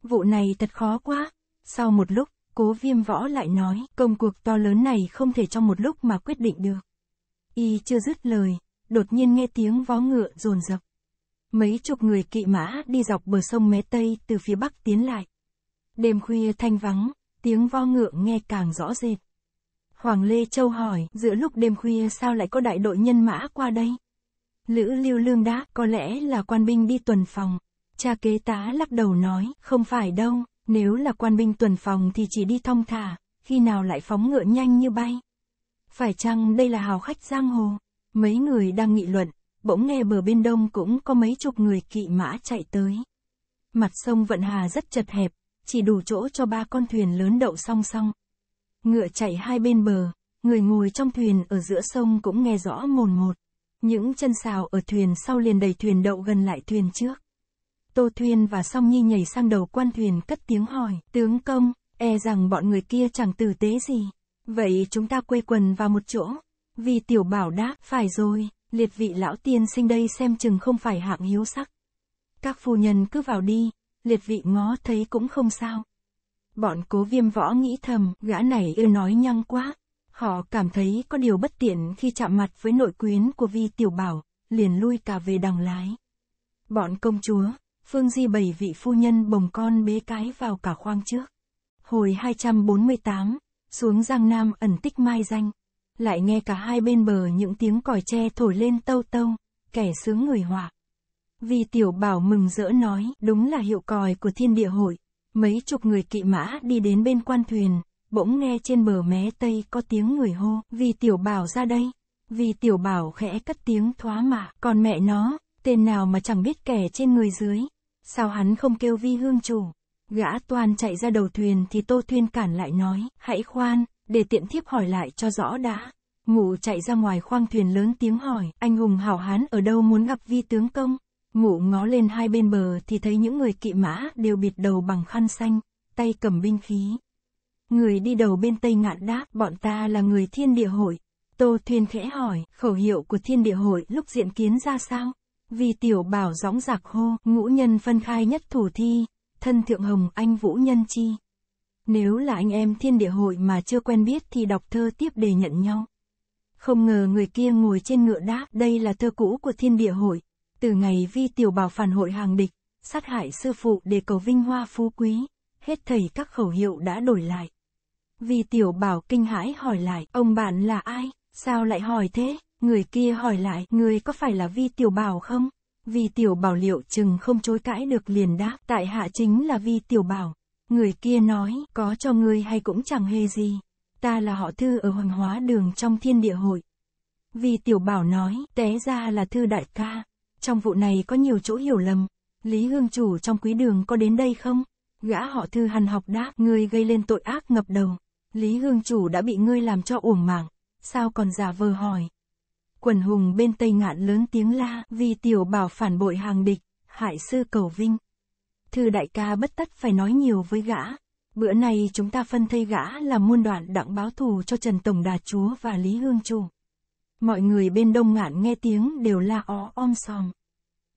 Speaker 1: Vụ này thật khó quá. Sau một lúc, cố viêm võ lại nói, công cuộc to lớn này không thể trong một lúc mà quyết định được. Y chưa dứt lời, đột nhiên nghe tiếng vó ngựa rồn rập. Mấy chục người kỵ mã đi dọc bờ sông Mé Tây từ phía bắc tiến lại. Đêm khuya thanh vắng, tiếng vo ngựa nghe càng rõ rệt. Hoàng Lê Châu hỏi, giữa lúc đêm khuya sao lại có đại đội nhân mã qua đây? Lữ Lưu Lương đáp, có lẽ là quan binh đi tuần phòng. Cha kế tá lắc đầu nói, không phải đâu, nếu là quan binh tuần phòng thì chỉ đi thong thả, khi nào lại phóng ngựa nhanh như bay. Phải chăng đây là hào khách giang hồ? Mấy người đang nghị luận, bỗng nghe bờ bên đông cũng có mấy chục người kỵ mã chạy tới. Mặt sông Vận Hà rất chật hẹp, chỉ đủ chỗ cho ba con thuyền lớn đậu song song. Ngựa chạy hai bên bờ, người ngồi trong thuyền ở giữa sông cũng nghe rõ mồn một. Những chân xào ở thuyền sau liền đầy thuyền đậu gần lại thuyền trước. Tô Thuyên và Song Nhi nhảy sang đầu quan thuyền cất tiếng hỏi, tướng công, e rằng bọn người kia chẳng tử tế gì. Vậy chúng ta quây quần vào một chỗ. Vì tiểu bảo đáp, phải rồi, liệt vị lão tiên sinh đây xem chừng không phải hạng hiếu sắc. Các phu nhân cứ vào đi, liệt vị ngó thấy cũng không sao. Bọn cố viêm võ nghĩ thầm, gã này ư nói nhăng quá. Họ cảm thấy có điều bất tiện khi chạm mặt với nội quyến của vi tiểu bảo, liền lui cả về đằng lái. Bọn công chúa, Phương Di bảy vị phu nhân bồng con bế cái vào cả khoang trước. Hồi 248, xuống Giang Nam ẩn tích mai danh. Lại nghe cả hai bên bờ những tiếng còi tre thổi lên tâu tâu, kẻ sướng người họa. Vì tiểu bảo mừng rỡ nói, đúng là hiệu còi của thiên địa hội. Mấy chục người kỵ mã đi đến bên quan thuyền, bỗng nghe trên bờ mé tây có tiếng người hô, vì tiểu bảo ra đây. Vì tiểu bảo khẽ cất tiếng thoá mạ, còn mẹ nó, tên nào mà chẳng biết kẻ trên người dưới. Sao hắn không kêu vi hương chủ? Gã toàn chạy ra đầu thuyền thì Tô Thuyên cản lại nói, hãy khoan, để tiện thiếp hỏi lại cho rõ đã. Ngụ chạy ra ngoài khoang thuyền lớn tiếng hỏi, anh hùng hảo hán ở đâu muốn gặp vi tướng công? Ngụ ngó lên hai bên bờ thì thấy những người kỵ mã đều bịt đầu bằng khăn xanh, tay cầm binh khí. Người đi đầu bên tây ngạn đáp, bọn ta là người thiên địa hội. Tô thuyền khẽ hỏi, khẩu hiệu của thiên địa hội lúc diện kiến ra sao? Vì tiểu bảo gióng giặc hô, ngũ nhân phân khai nhất thủ thi, thân thượng hồng anh vũ nhân chi. Nếu là anh em thiên địa hội mà chưa quen biết thì đọc thơ tiếp để nhận nhau. Không ngờ người kia ngồi trên ngựa đáp, đây là thơ cũ của thiên địa hội. Từ ngày vi tiểu bảo phản hội hàng địch, sát hại sư phụ để cầu vinh hoa phú quý, hết thầy các khẩu hiệu đã đổi lại. Vì tiểu bảo kinh hãi hỏi lại, ông bạn là ai, sao lại hỏi thế? Người kia hỏi lại, người có phải là Vi Tiểu Bảo không? Vi Tiểu Bảo liệu chừng không chối cãi được liền đáp, tại hạ chính là Vi Tiểu Bảo. Người kia nói, có cho ngươi hay cũng chẳng hề gì. Ta là họ thư ở Hoàng Hóa Đường trong thiên địa hội. vì Tiểu Bảo nói, té ra là thư đại ca. Trong vụ này có nhiều chỗ hiểu lầm. Lý Hương Chủ trong quý đường có đến đây không? Gã họ thư hằn học đáp, ngươi gây lên tội ác ngập đầu. Lý Hương Chủ đã bị ngươi làm cho uổng mạng. Sao còn giả vờ hỏi? Quần hùng bên Tây Ngạn lớn tiếng la, vì tiểu bảo phản bội hàng địch, hại sư cầu vinh. Thư đại ca bất tất phải nói nhiều với gã. Bữa nay chúng ta phân thây gã làm muôn đoạn đặng báo thù cho Trần Tổng Đà Chúa và Lý Hương Chủ. Mọi người bên đông ngạn nghe tiếng đều la ó om sòm.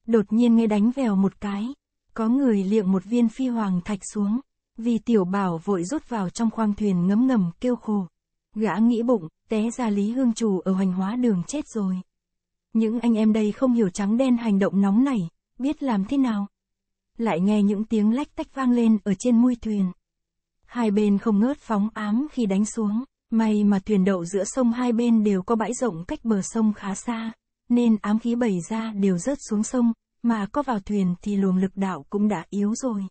Speaker 1: Đột nhiên nghe đánh vèo một cái. Có người liệng một viên phi hoàng thạch xuống. Vì tiểu bảo vội rút vào trong khoang thuyền ngấm ngầm kêu khổ. Gã nghĩ bụng, té ra Lý Hương Chủ ở hoành hóa đường chết rồi. Những anh em đây không hiểu trắng đen hành động nóng này, biết làm thế nào. Lại nghe những tiếng lách tách vang lên ở trên mui thuyền. Hai bên không ngớt phóng ám khi đánh xuống, may mà thuyền đậu giữa sông hai bên đều có bãi rộng cách bờ sông khá xa, nên ám khí bầy ra đều rớt xuống sông, mà có vào thuyền thì luồng lực đạo cũng đã yếu rồi.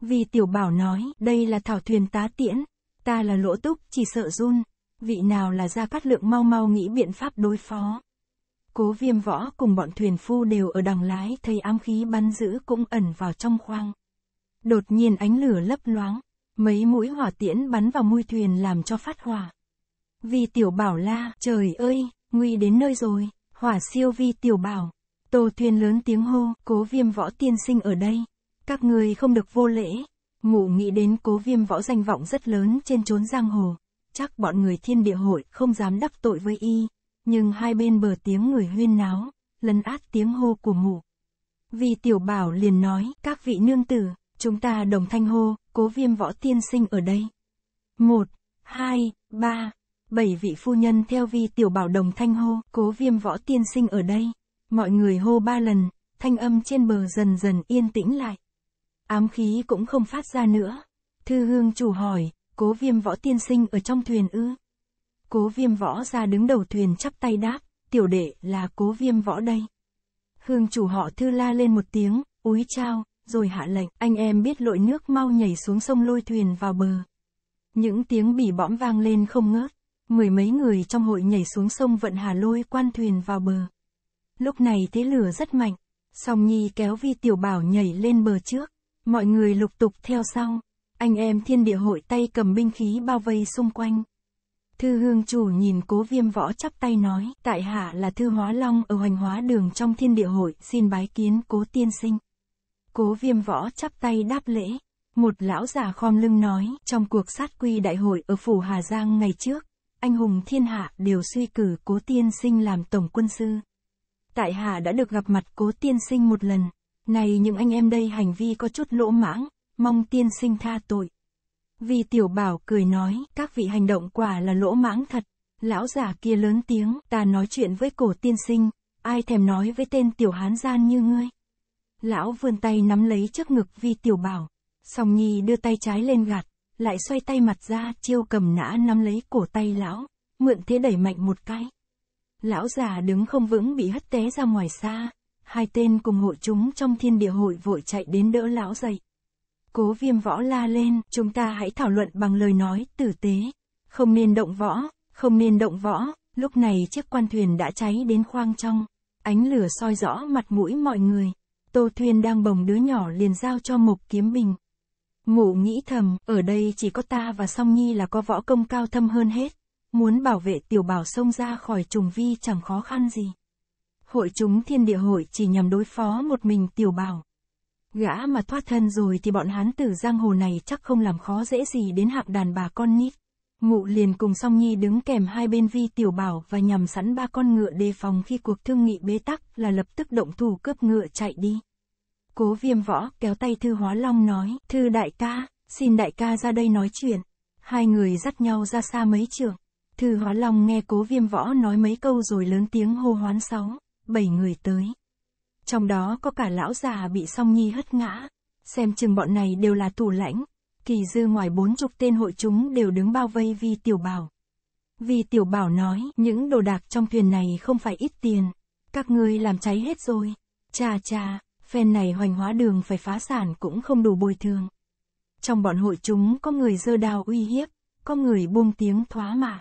Speaker 1: Vì tiểu bảo nói, đây là thảo thuyền tá tiễn, ta là lỗ túc chỉ sợ run, vị nào là gia cát lượng mau mau nghĩ biện pháp đối phó. Cố viêm võ cùng bọn thuyền phu đều ở đằng lái thấy ám khí bắn giữ cũng ẩn vào trong khoang. Đột nhiên ánh lửa lấp loáng, mấy mũi hỏa tiễn bắn vào mui thuyền làm cho phát hỏa. Vi tiểu bảo la, trời ơi, nguy đến nơi rồi, hỏa siêu vi tiểu bảo. Tô thuyền lớn tiếng hô, cố viêm võ tiên sinh ở đây. Các người không được vô lễ. Mụ nghĩ đến cố viêm võ danh vọng rất lớn trên chốn giang hồ. Chắc bọn người thiên địa hội không dám đắc tội với y. Nhưng hai bên bờ tiếng người huyên náo, lấn át tiếng hô của mụ. Vì tiểu bảo liền nói, các vị nương tử, chúng ta đồng thanh hô, cố viêm võ tiên sinh ở đây. Một, hai, ba, bảy vị phu nhân theo vi tiểu bảo đồng thanh hô, cố viêm võ tiên sinh ở đây. Mọi người hô ba lần, thanh âm trên bờ dần dần yên tĩnh lại. Ám khí cũng không phát ra nữa. Thư hương chủ hỏi, cố viêm võ tiên sinh ở trong thuyền ư? Cố viêm võ ra đứng đầu thuyền chắp tay đáp, tiểu đệ là cố viêm võ đây. Hương chủ họ thư la lên một tiếng, úi trao, rồi hạ lệnh, anh em biết lội nước mau nhảy xuống sông lôi thuyền vào bờ. Những tiếng bỉ bõm vang lên không ngớt, mười mấy người trong hội nhảy xuống sông vận hà lôi quan thuyền vào bờ. Lúc này thế lửa rất mạnh, song nhi kéo vi tiểu bảo nhảy lên bờ trước, mọi người lục tục theo sau, anh em thiên địa hội tay cầm binh khí bao vây xung quanh. Thư hương chủ nhìn cố viêm võ chắp tay nói, tại hạ là thư hóa long ở hoành hóa đường trong thiên địa hội, xin bái kiến cố tiên sinh. Cố viêm võ chắp tay đáp lễ. Một lão già khom lưng nói, trong cuộc sát quy đại hội ở phủ Hà Giang ngày trước, anh hùng thiên hạ đều suy cử cố tiên sinh làm tổng quân sư. Tại hạ đã được gặp mặt cố tiên sinh một lần. Này những anh em đây hành vi có chút lỗ mãng, mong tiên sinh tha tội. Vì tiểu bảo cười nói, các vị hành động quả là lỗ mãng thật. Lão giả kia lớn tiếng, ta nói chuyện với cổ tiên sinh, ai thèm nói với tên tiểu hán gian như ngươi. Lão vươn tay nắm lấy trước ngực vi tiểu bảo. Song nhi đưa tay trái lên gạt, lại xoay tay mặt ra, chiêu cầm nã nắm lấy cổ tay lão, mượn thế đẩy mạnh một cái. Lão già đứng không vững bị hất té ra ngoài xa, hai tên cùng hội chúng trong thiên địa hội vội chạy đến đỡ lão dậy. Cố viêm võ la lên, chúng ta hãy thảo luận bằng lời nói, tử tế. Không nên động võ, không nên động võ, lúc này chiếc quan thuyền đã cháy đến khoang trong. Ánh lửa soi rõ mặt mũi mọi người. Tô Thuyên đang bồng đứa nhỏ liền giao cho Mục Kiếm Bình. Mụ nghĩ thầm, ở đây chỉ có ta và Song Nhi là có võ công cao thâm hơn hết. Muốn bảo vệ tiểu bảo sông ra khỏi trùng vi chẳng khó khăn gì. Hội chúng thiên địa hội chỉ nhằm đối phó một mình tiểu bảo. Gã mà thoát thân rồi thì bọn hán tử giang hồ này chắc không làm khó dễ gì đến hạng đàn bà con nít. Mụ liền cùng song nhi đứng kèm hai bên vi tiểu bảo và nhằm sẵn ba con ngựa đề phòng khi cuộc thương nghị bế tắc là lập tức động thủ cướp ngựa chạy đi. Cố viêm võ kéo tay thư hóa long nói, thư đại ca, xin đại ca ra đây nói chuyện. Hai người dắt nhau ra xa mấy trường. Thư hóa long nghe cố viêm võ nói mấy câu rồi lớn tiếng hô hoán sáu, bảy người tới. Trong đó có cả lão già bị song nhi hất ngã. Xem chừng bọn này đều là thủ lãnh. Kỳ dư ngoài bốn chục tên hội chúng đều đứng bao vây vi tiểu bảo. Vì tiểu bảo nói, những đồ đạc trong thuyền này không phải ít tiền. Các ngươi làm cháy hết rồi. cha cha phen này hoành hóa đường phải phá sản cũng không đủ bồi thường. Trong bọn hội chúng có người dơ đao uy hiếp, có người buông tiếng thoá mà.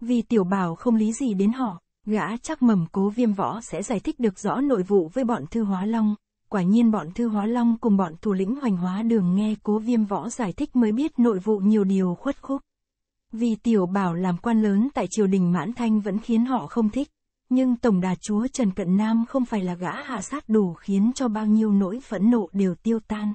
Speaker 1: Vì tiểu bảo không lý gì đến họ, gã chắc mầm cố viêm võ sẽ giải thích được rõ nội vụ với bọn thư hóa long. Quả nhiên bọn thư hóa long cùng bọn thủ lĩnh hoành hóa đường nghe cố viêm võ giải thích mới biết nội vụ nhiều điều khuất khúc. Vì tiểu bảo làm quan lớn tại triều đình mãn thanh vẫn khiến họ không thích. Nhưng Tổng đà chúa Trần Cận Nam không phải là gã hạ sát đủ khiến cho bao nhiêu nỗi phẫn nộ đều tiêu tan.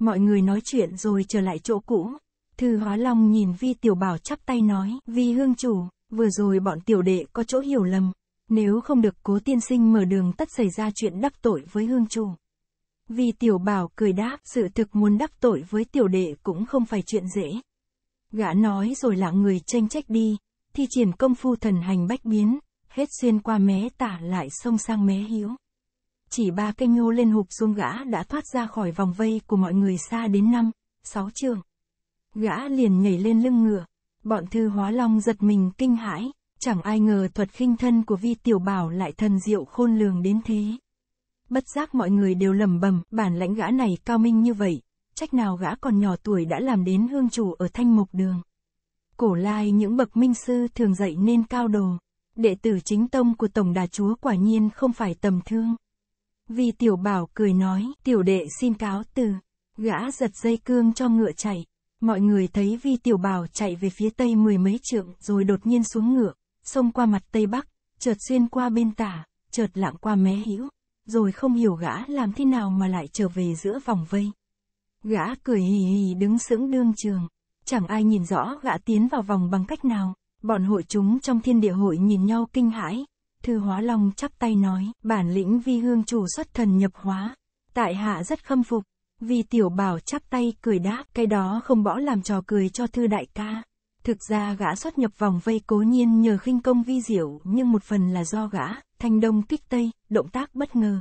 Speaker 1: Mọi người nói chuyện rồi trở lại chỗ cũ. Thư Hóa Long nhìn Vi Tiểu Bảo chắp tay nói, Vi hương chủ, vừa rồi bọn tiểu đệ có chỗ hiểu lầm. Nếu không được cố tiên sinh mở đường tất xảy ra chuyện đắc tội với hương chủ. vì Tiểu Bảo cười đáp, sự thực muốn đắc tội với tiểu đệ cũng không phải chuyện dễ. Gã nói rồi lặng người tranh trách đi, thi triển công phu thần hành bách biến, hết xuyên qua mé tả lại sông sang mé hiếu. Chỉ ba cây nhô lên hụp xuống gã đã thoát ra khỏi vòng vây của mọi người xa đến năm, sáu trường. Gã liền nhảy lên lưng ngựa. Bọn thư hóa long giật mình kinh hãi, chẳng ai ngờ thuật khinh thân của vi tiểu bảo lại thần diệu khôn lường đến thế. Bất giác mọi người đều lầm bầm, bản lãnh gã này cao minh như vậy, trách nào gã còn nhỏ tuổi đã làm đến hương chủ ở thanh mục đường. Cổ lai những bậc minh sư thường dạy nên cao đồ. Đệ tử chính tông của Tổng Đà Chúa quả nhiên không phải tầm thương. Vì tiểu bảo cười nói, tiểu đệ xin cáo từ. Gã giật dây cương cho ngựa chạy. Mọi người thấy vi tiểu bảo chạy về phía tây mười mấy trượng rồi đột nhiên xuống ngựa, xông qua mặt tây bắc, chợt xuyên qua bên tả, chợt lạng qua mé hữu, rồi không hiểu gã làm thế nào mà lại trở về giữa vòng vây. Gã cười hì hì đứng sững đương trường, chẳng ai nhìn rõ gã tiến vào vòng bằng cách nào. Bọn hội chúng trong thiên địa hội nhìn nhau kinh hãi. Thư Hóa Long chắp tay nói, bản lĩnh vi hương chủ xuất thần nhập hóa. Tại hạ rất khâm phục. Vì tiểu bảo chắp tay cười đáp, cái đó không bỏ làm trò cười cho thư đại ca. Thực ra gã xuất nhập vòng vây cố nhiên nhờ khinh công vi diệu, nhưng một phần là do gã, thanh đông kích tây, động tác bất ngờ.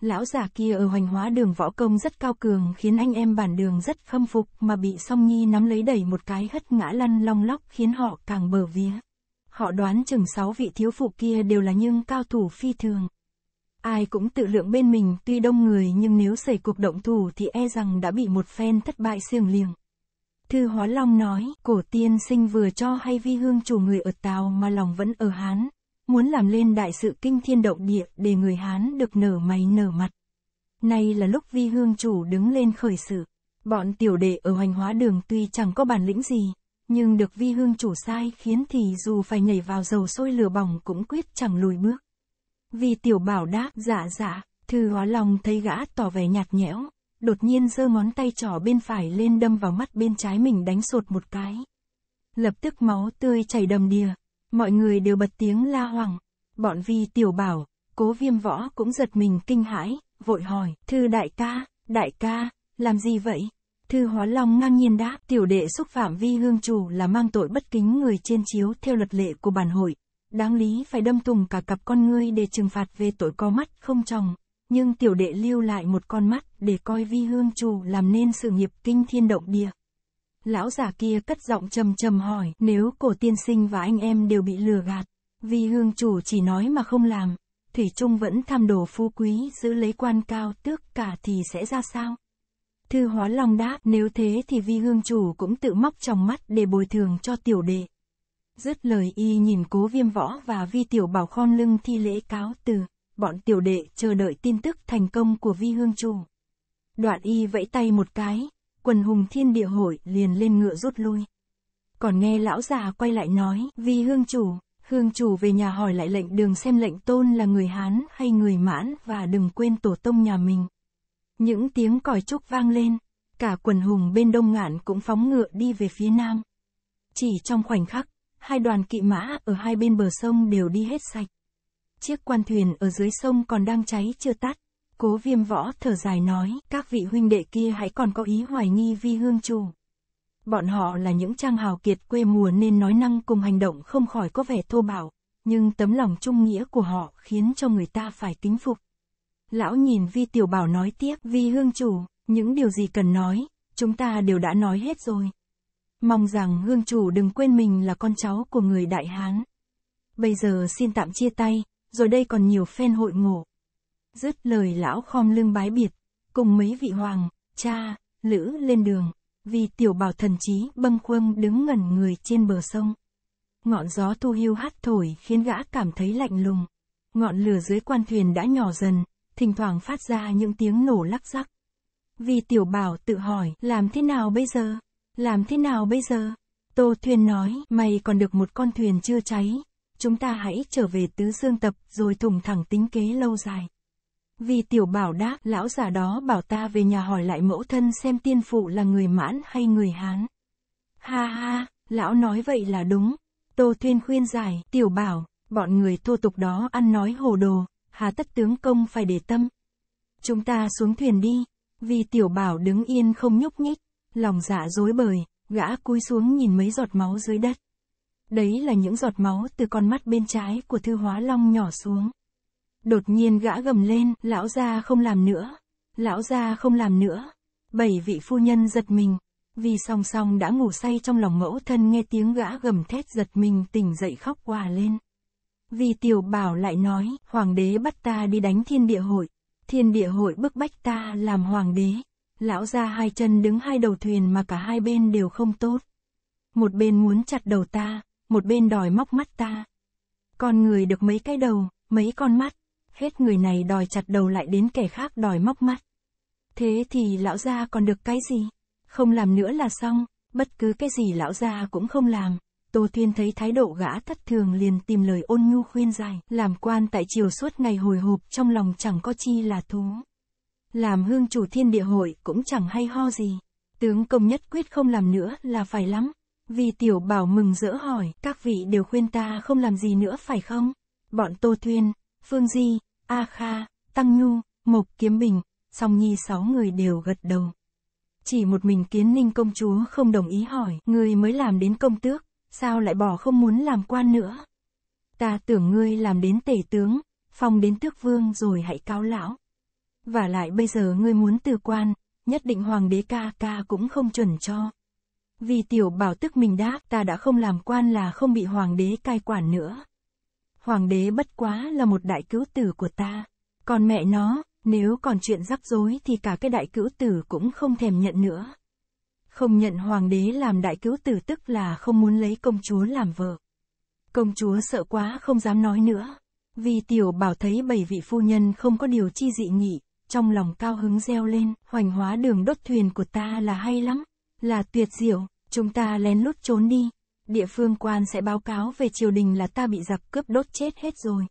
Speaker 1: Lão già kia ở hoành hóa đường võ công rất cao cường khiến anh em bản đường rất khâm phục mà bị song nhi nắm lấy đẩy một cái hất ngã lăn long lóc khiến họ càng bờ vía. Họ đoán chừng sáu vị thiếu phụ kia đều là những cao thủ phi thường. Ai cũng tự lượng bên mình tuy đông người nhưng nếu xảy cuộc động thủ thì e rằng đã bị một phen thất bại siêng liềng. Thư Hóa Long nói, cổ tiên sinh vừa cho hay vi hương chủ người ở Tàu mà lòng vẫn ở Hán, muốn làm lên đại sự kinh thiên động địa để người Hán được nở mày nở mặt. Nay là lúc vi hương chủ đứng lên khởi sự. Bọn tiểu đệ ở hoành hóa đường tuy chẳng có bản lĩnh gì, nhưng được vi hương chủ sai khiến thì dù phải nhảy vào dầu sôi lửa bỏng cũng quyết chẳng lùi bước vì tiểu bảo đáp, dạ dạ, thư hóa lòng thấy gã tỏ vẻ nhạt nhẽo, đột nhiên giơ ngón tay trỏ bên phải lên đâm vào mắt bên trái mình đánh sột một cái. Lập tức máu tươi chảy đầm đìa, Mọi người đều bật tiếng la hoảng. Bọn vi tiểu bảo, cố viêm võ cũng giật mình kinh hãi, vội hỏi, thư đại ca, đại ca, làm gì vậy? Thư hóa long ngang nhiên đáp, tiểu đệ xúc phạm vi hương chủ là mang tội bất kính người trên chiếu theo luật lệ của bản hội. Đáng lý phải đâm tùng cả cặp con ngươi để trừng phạt về tội có mắt không chồng. Nhưng tiểu đệ lưu lại một con mắt để coi vi hương chủ làm nên sự nghiệp kinh thiên động địa. Lão già kia cất giọng trầm trầm hỏi, nếu cổ tiên sinh và anh em đều bị lừa gạt, vi hương chủ chỉ nói mà không làm, Thủy Trung vẫn tham đồ phú quý giữ lấy quan cao tước cả thì sẽ ra sao? Thư hóa long đáp, nếu thế thì vi hương chủ cũng tự móc trong mắt để bồi thường cho tiểu đệ. Dứt lời y nhìn cố viêm võ và vi tiểu bảo khon lưng thi lễ cáo từ, bọn tiểu đệ chờ đợi tin tức thành công của vi hương chủ. Đoạn y vẫy tay một cái, quần hùng thiên địa hội liền lên ngựa rút lui. Còn nghe lão già quay lại nói, vi hương chủ, hương chủ về nhà hỏi lại lệnh đường xem lệnh tôn là người Hán hay người Mãn và đừng quên tổ tông nhà mình. Những tiếng còi trúc vang lên, cả quần hùng bên đông ngạn cũng phóng ngựa đi về phía nam. Chỉ trong khoảnh khắc, hai đoàn kỵ mã ở hai bên bờ sông đều đi hết sạch. Chiếc quan thuyền ở dưới sông còn đang cháy chưa tắt. Cố viêm võ thở dài nói, các vị huynh đệ kia hãy còn có ý hoài nghi vi hương chủ. Bọn họ là những trang hào kiệt quê mùa nên nói năng cùng hành động không khỏi có vẻ thô bạo, nhưng tấm lòng trung nghĩa của họ khiến cho người ta phải kính phục. Lão nhìn vi tiểu bảo nói tiếp, vi hương chủ, những điều gì cần nói, chúng ta đều đã nói hết rồi. Mong rằng hương chủ đừng quên mình là con cháu của người Đại Hán. Bây giờ xin tạm chia tay, rồi đây còn nhiều phen hội ngộ. Dứt lời lão khom lưng bái biệt, cùng mấy vị hoàng, cha, lữ lên đường, vì tiểu bảo thần trí bâng khuâng đứng ngẩn người trên bờ sông. Ngọn gió thu hưu hát thổi khiến gã cảm thấy lạnh lùng. Ngọn lửa dưới quan thuyền đã nhỏ dần, thỉnh thoảng phát ra những tiếng nổ lắc rắc. Vì tiểu bảo tự hỏi, làm thế nào bây giờ? Làm thế nào bây giờ? Tô Thuyền nói, mày còn được một con thuyền chưa cháy. Chúng ta hãy trở về tứ dương tập rồi thủng thẳng tính kế lâu dài. Vì tiểu bảo đáp, lão già đó bảo ta về nhà hỏi lại mẫu thân xem tiên phụ là người mãn hay người Hán. Ha ha, lão nói vậy là đúng. Tô Thuyên khuyên giải, tiểu bảo, bọn người thô tục đó ăn nói hồ đồ, hà tất tướng công phải để tâm. Chúng ta xuống thuyền đi, vì tiểu bảo đứng yên không nhúc nhích, lòng dạ dối bời, gã cúi xuống nhìn mấy giọt máu dưới đất. Đấy là những giọt máu từ con mắt bên trái của thư hóa long nhỏ xuống. Đột nhiên gã gầm lên, lão gia không làm nữa. Lão gia không làm nữa. Bảy vị phu nhân giật mình. Vì song song đã ngủ say trong lòng mẫu thân nghe tiếng gã gầm thét giật mình tỉnh dậy khóc quà lên. Vì tiểu bảo lại nói, hoàng đế bắt ta đi đánh thiên địa hội. Thiên địa hội bức bách ta làm hoàng đế. Lão ra hai chân đứng hai đầu thuyền mà cả hai bên đều không tốt. Một bên muốn chặt đầu ta, một bên đòi móc mắt ta. Con người được mấy cái đầu, mấy con mắt, hết người này đòi chặt đầu lại đến kẻ khác đòi móc mắt. Thế thì lão gia còn được cái gì? Không làm nữa là xong, bất cứ cái gì lão gia cũng không làm. Tô Thuyên thấy thái độ gã thất thường liền tìm lời ôn nhu khuyên giải, làm quan tại triều suốt ngày hồi hộp trong lòng chẳng có chi là thú. Làm hương chủ thiên địa hội cũng chẳng hay ho gì. Tướng công nhất quyết không làm nữa là phải lắm. Vì tiểu bảo mừng rỡ hỏi, các vị đều khuyên ta không làm gì nữa phải không? Bọn Tô Thuyên, Phương Di, A Kha, Tăng Nhu, Mộc Kiếm Bình, song nhi sáu người đều gật đầu. Chỉ một mình kiến ninh công chúa không đồng ý hỏi, người mới làm đến công tước, sao lại bỏ không muốn làm quan nữa? Ta tưởng ngươi làm đến tể tướng, phong đến tước vương rồi hãy cáo lão. Và lại bây giờ ngươi muốn từ quan, nhất định hoàng đế ca ca cũng không chuẩn cho. Vì tiểu bảo tức mình đáp ta đã không làm quan là không bị hoàng đế cai quản nữa. Hoàng đế bất quá là một đại cứu tử của ta. Còn mẹ nó, nếu còn chuyện rắc rối thì cả cái đại cứu tử cũng không thèm nhận nữa. Không nhận hoàng đế làm đại cứu tử tức là không muốn lấy công chúa làm vợ. Công chúa sợ quá không dám nói nữa. Vì tiểu bảo thấy bảy vị phu nhân không có điều chi dị nghị, trong lòng cao hứng reo lên, hoành hóa đường đốt thuyền của ta là hay lắm, là tuyệt diệu, chúng ta lén lút trốn đi. Địa phương quan sẽ báo cáo về triều đình là ta bị giặc cướp đốt chết hết rồi.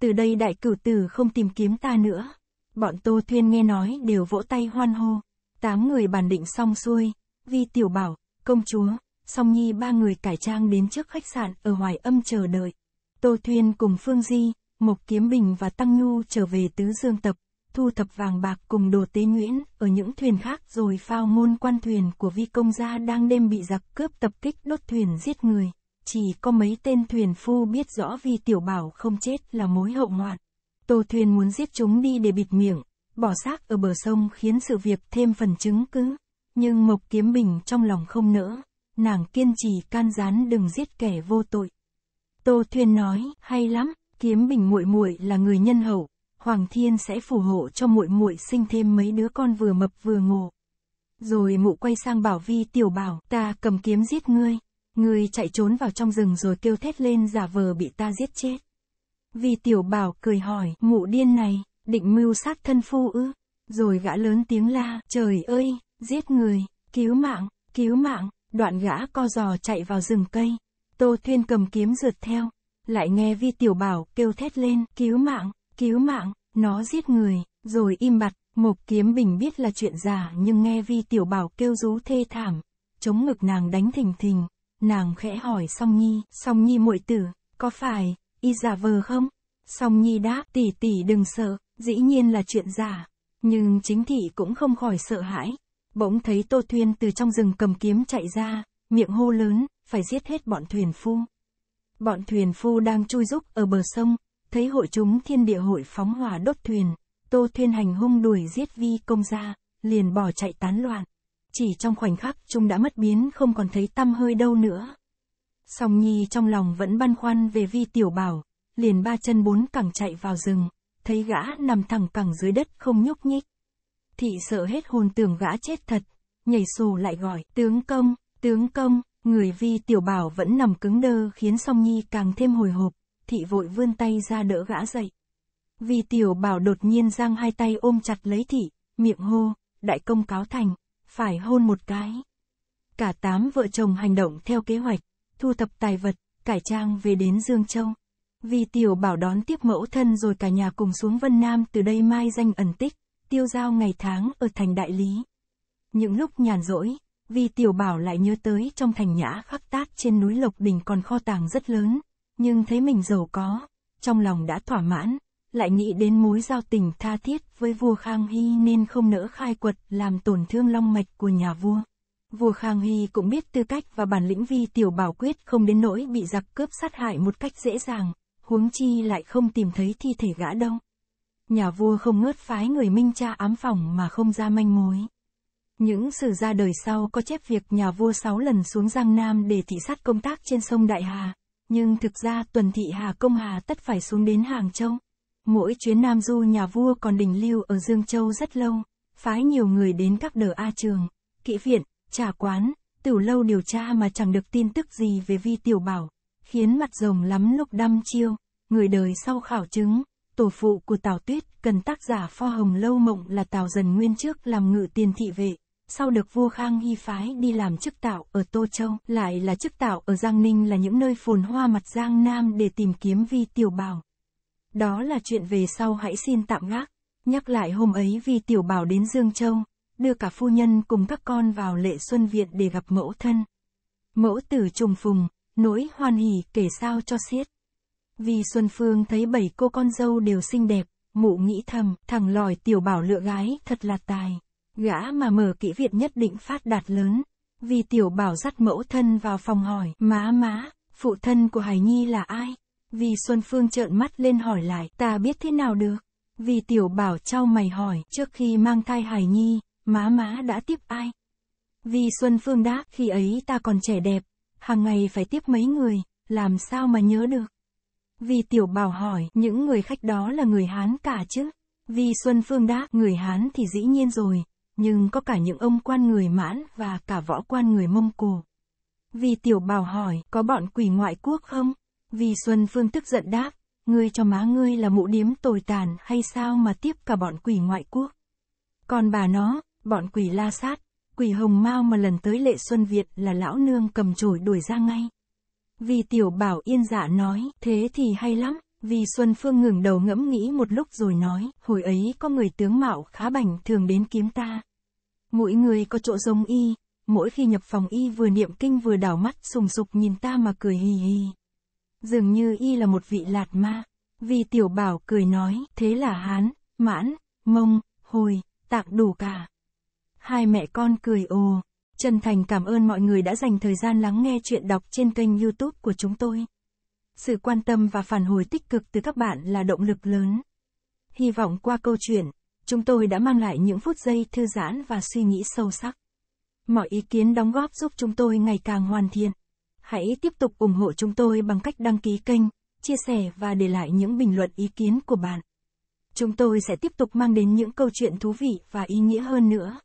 Speaker 1: Từ đây đại cửu tử không tìm kiếm ta nữa. Bọn Tô Thuyên nghe nói đều vỗ tay hoan hô. Tám người bàn định xong xuôi, Vi Tiểu Bảo, công chúa, song nhi ba người cải trang đến trước khách sạn ở Hoài Âm chờ đợi. Tô Thuyên cùng Phương Di, Mộc Kiếm Bình và Tăng Nhu trở về Tứ Dương Tập, thu thập vàng bạc cùng đồ tế nhuyễn ở những thuyền khác rồi phao môn quan thuyền của vi công gia đang đêm bị giặc cướp tập kích đốt thuyền giết người. Chỉ có mấy tên thuyền phu biết rõ vì tiểu bảo không chết là mối hậu ngoạn. Tô thuyền muốn giết chúng đi để bịt miệng, bỏ xác ở bờ sông khiến sự việc thêm phần chứng cứ. Nhưng Mộc Kiếm Bình trong lòng không nỡ, nàng kiên trì can gián đừng giết kẻ vô tội. Tô Thuyền nói, hay lắm, Kiếm Bình muội muội là người nhân hậu, Hoàng Thiên sẽ phù hộ cho muội muội sinh thêm mấy đứa con vừa mập vừa ngộ. Rồi mụ quay sang bảo Vi tiểu bảo, ta cầm kiếm giết ngươi. Ngươi chạy trốn vào trong rừng rồi kêu thét lên giả vờ bị ta giết chết. Vi tiểu bảo cười hỏi, mụ điên này, định mưu sát thân phu ư. Rồi gã lớn tiếng la, trời ơi, giết người, cứu mạng, cứu mạng, đoạn gã co giò chạy vào rừng cây. Tô Thuyên cầm kiếm rượt theo, lại nghe Vi Tiểu Bảo kêu thét lên, cứu mạng, cứu mạng, nó giết người, rồi im bặt, Mộc Kiếm Bình biết là chuyện giả nhưng nghe Vi Tiểu Bảo kêu rú thê thảm, chống ngực nàng đánh thình thình, nàng khẽ hỏi Song Nhi, Song Nhi muội tử, có phải, y giả vờ không? Song Nhi đáp, tỷ tỷ đừng sợ, dĩ nhiên là chuyện giả, nhưng chính thị cũng không khỏi sợ hãi. Bỗng thấy Tô Thuyên từ trong rừng cầm kiếm chạy ra, miệng hô lớn, phải giết hết bọn thuyền phu. Bọn thuyền phu đang chui rúc ở bờ sông, Thấy hội chúng thiên địa hội phóng hỏa đốt thuyền, Tô Thuyên hành hung đuổi giết vi công gia, liền bỏ chạy tán loạn. chỉ trong khoảnh khắc chúng đã mất biến không còn thấy tăm hơi đâu nữa. Song Nhi trong lòng vẫn băn khoăn về vi tiểu bảo, liền ba chân bốn cẳng chạy vào rừng, thấy gã nằm thẳng cẳng dưới đất không nhúc nhích. Thị sợ hết hồn tưởng gã chết thật, nhảy sổ lại gọi, tướng công, tướng công, người vi tiểu bảo vẫn nằm cứng đơ khiến song nhi càng thêm hồi hộp, thị vội vươn tay ra đỡ gã dậy. vì tiểu bảo đột nhiên giang hai tay ôm chặt lấy thị, miệng hô, đại công cáo thành, phải hôn một cái. Cả tám vợ chồng hành động theo kế hoạch, thu thập tài vật, cải trang về đến Dương Châu. vì tiểu bảo đón tiếp mẫu thân rồi cả nhà cùng xuống Vân Nam từ đây mai danh ẩn tích, tiêu giao ngày tháng ở thành đại lý. Những lúc nhàn rỗi, vì tiểu bảo lại nhớ tới trong thành nhã khắc tát trên núi Lộc Đình còn kho tàng rất lớn, nhưng thấy mình giàu có, trong lòng đã thỏa mãn, lại nghĩ đến mối giao tình tha thiết với vua Khang Hy nên không nỡ khai quật làm tổn thương long mạch của nhà vua. Vua Khang Hy cũng biết tư cách và bản lĩnh vi tiểu bảo quyết không đến nỗi bị giặc cướp sát hại một cách dễ dàng, huống chi lại không tìm thấy thi thể gã đâu. Nhà vua không ngớt phái người minh cha ám phòng mà không ra manh mối. Những sử gia đời sau có chép việc nhà vua sáu lần xuống Giang Nam để thị sát công tác trên sông Đại Hà, nhưng thực ra tuần thị Hà Công Hà tất phải xuống đến Hàng Châu. Mỗi chuyến Nam Du nhà vua còn đình lưu ở Dương Châu rất lâu, phái nhiều người đến các đờ A trường, kỹ viện, trà quán, tiểu lâu điều tra mà chẳng được tin tức gì về vi tiểu bảo, khiến mặt rồng lắm lúc đăm chiêu, người đời sau khảo chứng, tổ phụ của Tào Tuyết cần tác giả pho hồng lâu mộng là Tào Dần Nguyên trước làm ngự tiền thị vệ, sau được vua Khang Hy phái đi làm chức tạo ở Tô Châu, lại là chức tạo ở Giang Ninh là những nơi phồn hoa mặt Giang Nam để tìm kiếm vi tiểu bảo. Đó là chuyện về sau hãy xin tạm gác. Nhắc lại hôm ấy vi tiểu bảo đến Dương Châu, đưa cả phu nhân cùng các con vào lệ xuân viện để gặp mẫu thân. Mẫu tử trùng phùng, nỗi hoan hỉ kể sao cho xiết. Vì Xuân Phương thấy bảy cô con dâu đều xinh đẹp, mụ nghĩ thầm, thằng lòi tiểu bảo lựa gái thật là tài. Gã mà mở kỹ viện nhất định phát đạt lớn. Vì tiểu bảo dắt mẫu thân vào phòng hỏi, má má, phụ thân của Hải Nhi là ai? Vì Xuân Phương trợn mắt lên hỏi lại, ta biết thế nào được? Vì tiểu bảo trao mày hỏi, trước khi mang thai Hải Nhi, má má đã tiếp ai? Vì Xuân Phương đáp, khi ấy ta còn trẻ đẹp, hàng ngày phải tiếp mấy người, làm sao mà nhớ được? Vì tiểu bảo hỏi, những người khách đó là người Hán cả chứ? Vì Xuân Phương đáp, người Hán thì dĩ nhiên rồi, nhưng có cả những ông quan người mãn và cả võ quan người Mông Cổ. Vì tiểu bảo hỏi, có bọn quỷ ngoại quốc không? Vì Xuân Phương tức giận đáp, ngươi cho má ngươi là mụ điếm tồi tàn hay sao mà tiếp cả bọn quỷ ngoại quốc. Còn bà nó, bọn quỷ la sát, quỷ hồng mau mà lần tới lệ Xuân Việt là lão nương cầm chổi đuổi ra ngay. Vì tiểu bảo yên dạ nói, thế thì hay lắm, vì Xuân Phương ngừng đầu ngẫm nghĩ một lúc rồi nói, hồi ấy có người tướng mạo khá bảnh thường đến kiếm ta. Mỗi người có chỗ giống y, mỗi khi nhập phòng y vừa niệm kinh vừa đảo mắt sùng sục nhìn ta mà cười hì hì. Dường như y là một vị lạt ma. Vì tiểu bảo cười nói, thế là hán, mãn, mông, hồi, tạc đủ cả. Hai mẹ con cười ồ. Chân thành cảm ơn mọi người đã dành thời gian lắng nghe chuyện đọc trên kênh youtube của chúng tôi. Sự quan tâm và phản hồi tích cực từ các bạn là động lực lớn. Hy vọng qua câu chuyện, chúng tôi đã mang lại những phút giây thư giãn và suy nghĩ sâu sắc. Mọi ý kiến đóng góp giúp chúng tôi ngày càng hoàn thiện. Hãy tiếp tục ủng hộ chúng tôi bằng cách đăng ký kênh, chia sẻ và để lại những bình luận ý kiến của bạn. Chúng tôi sẽ tiếp tục mang đến những câu chuyện thú vị và ý nghĩa hơn nữa.